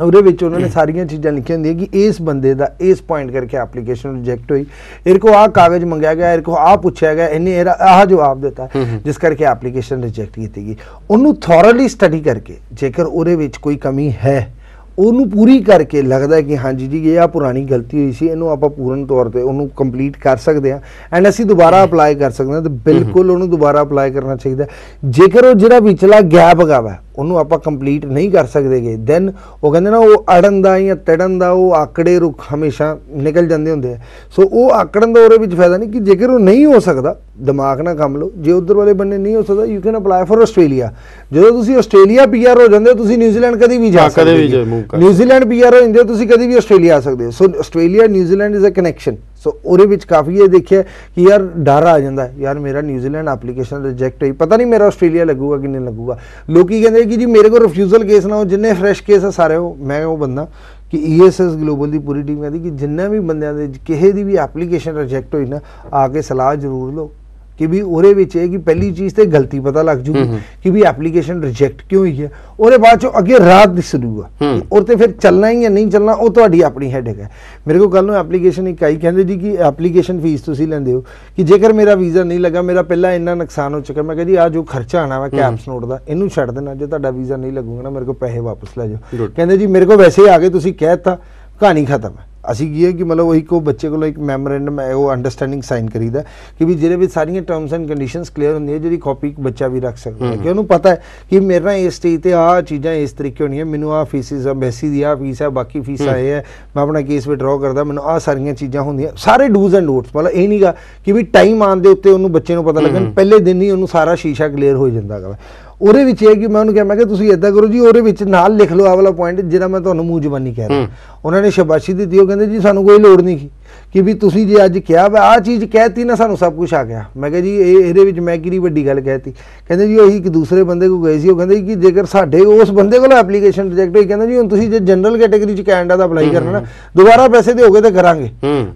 ਉਹਦੇ ਵਿੱਚ ਉਹਨਾਂ ਨੇ ਸਾਰੀਆਂ ਚੀਜ਼ਾਂ ਲਿਖੀਆਂ ਹੁੰਦੀਆਂ ਕਿ ਇਸ ਬੰਦੇ ਦਾ ਇਸ ਪੁਆਇੰਟ ਕਰਕੇ ਐਪਲੀਕੇਸ਼ਨ ਰਿਜੈਕਟ ਹੋਈ। ਇਹਦੇ ਕੋ ਆਹ ਕਾਗਜ਼ ਮੰਗਿਆ ਗਿਆ ਇਹਦੇ ਕੋ ਆਹ ਪੁੱਛਿਆ ਗਿਆ ਇਹਨੇ ਇਹਦਾ ਆਹ ਜਵਾਬ ਦਿੱਤਾ ਜਿਸ ਕਰਕੇ ਐਪਲੀਕੇਸ਼ਨ ਰਿਜੈਕਟ ਕੀਤੀ ਗਈ। ਉਹਨੂੰ ਥੋਰਲੀ ਸਟੱਡੀ ਕਰਕੇ ਜੇਕਰ ਉਹਦੇ ਵਿੱਚ ਕੋਈ ਕਮੀ ਹੈ ਉਹਨੂੰ ਪੂਰੀ ਕਰਕੇ ਲੱਗਦਾ ਕਿ ਹਾਂਜੀ ਜੀ ਇਹ ਆ ਪੁਰਾਣੀ ਗਲਤੀ ਹੋਈ ਸੀ ਇਹਨੂੰ ਆਪਾਂ ਪੂਰਨ ਤੌਰ ਤੇ ਉਹਨੂੰ ਕੰਪਲੀਟ ਕਰ ਸਕਦੇ ਹਾਂ ਐਂਡ ਅਸੀਂ ਦੁਬਾਰਾ ਅਪਲਾਈ ਕਰ ਸਕਦੇ ਹਾਂ ਤੇ ਬਿਲਕੁਲ ਉਹਨੂੰ ਦੁਬਾਰਾ ਅਪਲਾਈ ਕਰਨਾ ਚਾਹੀਦਾ। ਜੇਕਰ ਉਹ ਜਿਹੜਾ ਵਿਚਲਾ ਗੈਪ ਹੈਗਾ ਵਾ ਉਹਨੂੰ ਆਪਾਂ ਕੰਪਲੀਟ ਨਹੀਂ ਕਰ ਸਕਦੇਗੇ। ਦੈਨ ਉਹ ਕਹਿੰਦੇ ਨਾ ਉਹ ਅੜਨ ਦਾ ਜਾਂ ਤੜਨ ਦਾ ਉਹ ਆਕੜੇ ਰੁੱਖ ਹਮੇਸ਼ਾ ਨਿਕਲ ਜਾਂਦੇ ਹੁੰਦੇ ਆ। ਸੋ ਉਹ ਆਕੜਨ ਦਾ ਉਹਦੇ ਵਿੱਚ ਫਾਇਦਾ ਨਹੀਂ ਕਿ ਜੇਕਰ ਉਹ ਨਹੀਂ ਹੋ ਸਕਦਾ ਦਿਮਾਗ ਨਾਲ ਕੰਮ ਲਓ। ਜੇ ਉਧਰ ਵਾਲੇ ਬੰਨੇ ਨਹੀਂ ਹੋ ਸਕਦਾ you can apply for Australia ਜਦੋਂ ਤੁਸੀਂ ਆਸਟ੍ਰੇਲੀਆ ਪੀਆਰ ਹੋ ਜਾਂਦੇ ਹੋ ਤੁਸੀਂ ਨਿਊਜ਼ੀਲੈਂਡ ਕਦੀ ਵੀ ਜਾ ਸਕਦੇ ਹੋ। ਨਿਊਜ਼ੀਲੈਂਡ ਪੀਆਰ ਹੋ। ਜਾਂਦੇ ਹੋ ਤੁਸੀਂ ਕਦੀ ਵੀ ਆਸਟ੍ਰੇਲੀਆ ਆ ਸਕਦੇ ਹੋ। So Australia New Zealand is a connection so ਉਹਦੇ ਵਿੱਚ ਕਾਫੀ ਇਹ ਦੇਖਿਆ ਕਿ ਯਾਰ ਡਰ ਆ ਜਾਂਦਾ। ਯਾਰ ਮੇਰਾ ਨਿਊਜ਼ੀਲੈਂਡ ਐਪਲੀਕੇਸ਼ਨ ਰਿਜੈਕਟ ਹੋਈ। ਪਤਾ ਨਹੀਂ ਮੇਰਾ ਆਸਟ੍ਰੇਲੀਆ ਲੱਗੂਗਾ ਕਿ ਨਹੀਂ ਲੱਗੂਗਾ। ਲੋਕੀ ਕਹਿੰਦੇ ਕਿ ਜੀ ਮੇਰੇ ਕੋਲ ਰਿਫਿਊਜ਼ਲ ਕੇਸ ਨਾ ਹੋ, ਜਿੰਨੇ ਫਰੈਸ਼ ਕੇਸ ਆ ਸਾਰੇ ਉਹ। ਮੈਂ ਉਹ ਬੰਦਾ ਕਿ ਈਐਸਐਸ ਗਲੋਬਲ ਦੀ ਪੂਰੀ ਟੀਮ ਕਹਿੰਦੀ ਕਿ ਜਿੰਨਾ ਵੀ ਬੰਦਿਆਂ ਦੇ ਕਿਸੇ ਦੀ ਵੀ ਐਪਲੀਕੇਸ਼ਨ ਰਿਜੈਕਟ ਹੋਈ ਨਾ, ਆ ਕੇ ਸਲਾਹ ਜ਼ਰੂਰ ਲਓ। ਕਿ ਵੀ ਉਹਦੇ ਵਿੱਚ ਇਹ ਕਿ ਪਹਿਲੀ ਚੀਜ਼ ਤੇ ਗਲਤੀ ਪਤਾ ਲੱਗ ਜੂਗੀ ਕਿ ਵੀ ਐਪਲੀਕੇਸ਼ਨ ਰਿਜੈਕਟ ਕਿਉਂ ਹੋਈ ਹੈ। ਉਹਦੇ ਬਾਅਦ ਚੋਂ ਅੱਗੇ ਰਾਹ ਦਿਸੂਗਾ ਔਰ ਤੇ ਫਿਰ ਚੱਲਣਾ ਹੀ ਜਾਂ ਨਹੀਂ ਚੱਲਣਾ ਉਹ ਤੁਹਾਡੀ ਆਪਣੀ ਹੈਡੇਕ ਹੈ। ਮੇਰੇ ਕੋਲ ਕੱਲ ਨੂੰ ਐਪਲੀਕੇਸ਼ਨ ਇੱਕ ਆਈ ਕਹਿੰਦੇ ਜੀ ਕਿ ਐਪਲੀਕੇਸ਼ਨ ਫੀਸ ਤੁਸੀਂ ਲੈਂਦੇ ਹੋ ਕਿ ਜੇਕਰ ਮੇਰਾ ਵੀਜ਼ਾ ਨਹੀਂ ਲੱਗਾ ਮੇਰਾ ਪਹਿਲਾਂ ਇੰਨਾ ਨੁਕਸਾਨ ਹੋ ਚੁੱਕਾ ਮੈਂ ਕਿਹਾ ਜੀ ਆ ਜੋ ਖਰਚਾ ਆਣਾ ਵਾ ਕੈਪਸ ਨੋਟ ਦਾ ਇਹਨੂੰ ਛੱਡ ਦੇਣਾ ਜੇ ਤੁਹਾਡਾ ਵੀਜ਼ਾ ਨਹੀਂ ਲੱਗੂਗਾ ਨਾ ਮੇਰੇ ਕੋਲ ਪੈਸੇ ਵਾਪਸ ਲੈ ਜਾਓ. ਕਹਿੰਦੇ ਜੀ ਮੇਰੇ ਕੋਲ ਵੈਸੇ ਆ ਗਏ ਤੁਸੀਂ ਕਹਿ ਦਿੱਤਾ ਕਹਾਣੀ ਖਤਮ ਹੈ। ਅਸੀਂ ਕੀ ਹੈ ਕਿ ਮਤਲਬ ਉਹੀ ਕੋ ਬੱਚੇ ਕੋਲੋਂ ਇੱਕ ਮੈਮੋਰੈਂਡਮ ਹੈ ਉਹ ਅੰਡਰਸਟੈਂਡਿੰਗ ਸਾਈਨ ਕਰੀਦਾ ਕਿ ਵੀ ਜਿਹਦੇ ਵਿੱਚ ਸਾਰੀਆਂ ਟਰਮਸ ਐਂਡ ਕੰਡੀਸ਼ਨਸ ਕਲੀਅਰ ਹੁੰਦੀਆਂ ਜਿਹੜੀ ਕਾਪੀ ਬੱਚਾ ਵੀ ਰੱਖ ਸਕਦਾ ਹੈ। ਕਿ ਉਹਨੂੰ ਪਤਾ ਹੈ ਕਿ ਮੇਰੇ ਇਸ ਸਟੇਜ ਤੇ ਆਹ ਚੀਜ਼ਾਂ ਇਸ ਤਰੀਕੇ ਹੋਣੀਆਂ ਮੈਨੂੰ ਆਹ ਫੀਸਿਸ ਐਮਬੈਸੀ ਦੀ ਆਹ ਫੀਸ ਹੈ ਬਾਕੀ ਫੀਸਾਂ ਇਹ ਹੈ ਮੈਂ ਆਪਣਾ ਕੇਸ ਵਿਡਰਾਅ ਕਰਦਾ ਮੈਨੂੰ ਆਹ ਸਾਰੀਆਂ ਚੀਜ਼ਾਂ ਹੁੰਦੀਆਂ। ਸਾਰੇ ਡੂਜ਼ ਐਂਡ ਡੋਟਸ ਮਤਲਬ ਇਹ ਨਹੀਂਗਾ ਕਿ ਵੀ ਟਾਈਮ ਆਉਣ ਦੇ ਉੱਤੇ ਉਹਨੂੰ ਬੱਚੇ ਨੂੰ ਪਤਾ ਲੱਗਣ ਪਹਿਲੇ ਦਿਨ ਹੀ ਉਹਨੂੰ ਸਾਰਾ ਸ਼ੀਸ਼ਾ ਕਲੀਅਰ ਹੋ ਜਾਂਦਾ ਹੈਗਾ ਉਹਦੇ ਵਿੱਚ ਇਹ ਕਿ ਮੈਂ ਉਹਨੂੰ ਕਿਹਾ ਮੈਂ ਕਿ ਤੁਸੀਂ ਇਦਾਂ ਕਰੋ ਜੀ ਉਹਦੇ ਵਿੱਚ ਨਾਲ ਲਿਖ ਲਓ ਆਹ ਵਾਲਾ ਪੁਆਇੰਟ ਜਿਹੜਾ ਮੈਂ ਤੁਹਾਨੂੰ ਮੂੰਹ ਜ਼ਬਾਨੀ ਕਹਿ ਰਿਹਾ। ਉਹਨਾਂ ਨੇ ਸ਼ਾਬਾਸ਼ੀ ਦਿੱਤੀ ਉਹ ਕਹਿੰਦੇ ਜੀ ਸਾਨੂੰ ਕੋਈ ਲੋੜ ਨਹੀਂ ਕਿ ਵੀ ਤੁਸੀਂ ਜੇ ਅੱਜ ਕਿਹਾ ਵਾ ਆਹ ਚੀਜ਼ ਕਹਿਤੀ ਨਾ ਸਾਨੂੰ ਸਭ ਕੁਝ ਆ ਗਿਆ। ਮੈਂ ਕਿਹਾ ਜੀ ਇਹ ਇਹਦੇ ਵਿੱਚ ਮੈਂ ਕਿਹੜੀ ਵੱਡੀ ਗੱਲ ਕਹਿਤੀ? ਕਹਿੰਦੇ ਜੀ ਉਹੀ ਇੱਕ ਦੂਸਰੇ ਬੰਦੇ ਕੋਲ ਗਏ ਸੀ ਉਹ ਕਹਿੰਦੇ ਕਿ ਜੇਕਰ ਸਾਡੇ ਉਸ ਬੰਦੇ ਕੋਲ ਐਪਲੀਕੇਸ਼ਨ ਰਿਜੈਕਟ ਹੋਈ ਕਹਿੰਦਾ ਜੀ ਹੁਣ ਤੁਸੀਂ ਜੇ ਜਨਰਲ ਕੈਟਾਗਰੀ ਚ ਕੈਨੇਡਾ ਦਾ ਅਪਲਾਈ ਕਰਨਾ ਨਾ ਦੁਬਾਰਾ ਪੈਸੇ ਦਿਓਗੇ ਤੇ ਕਰਾਂਗੇ।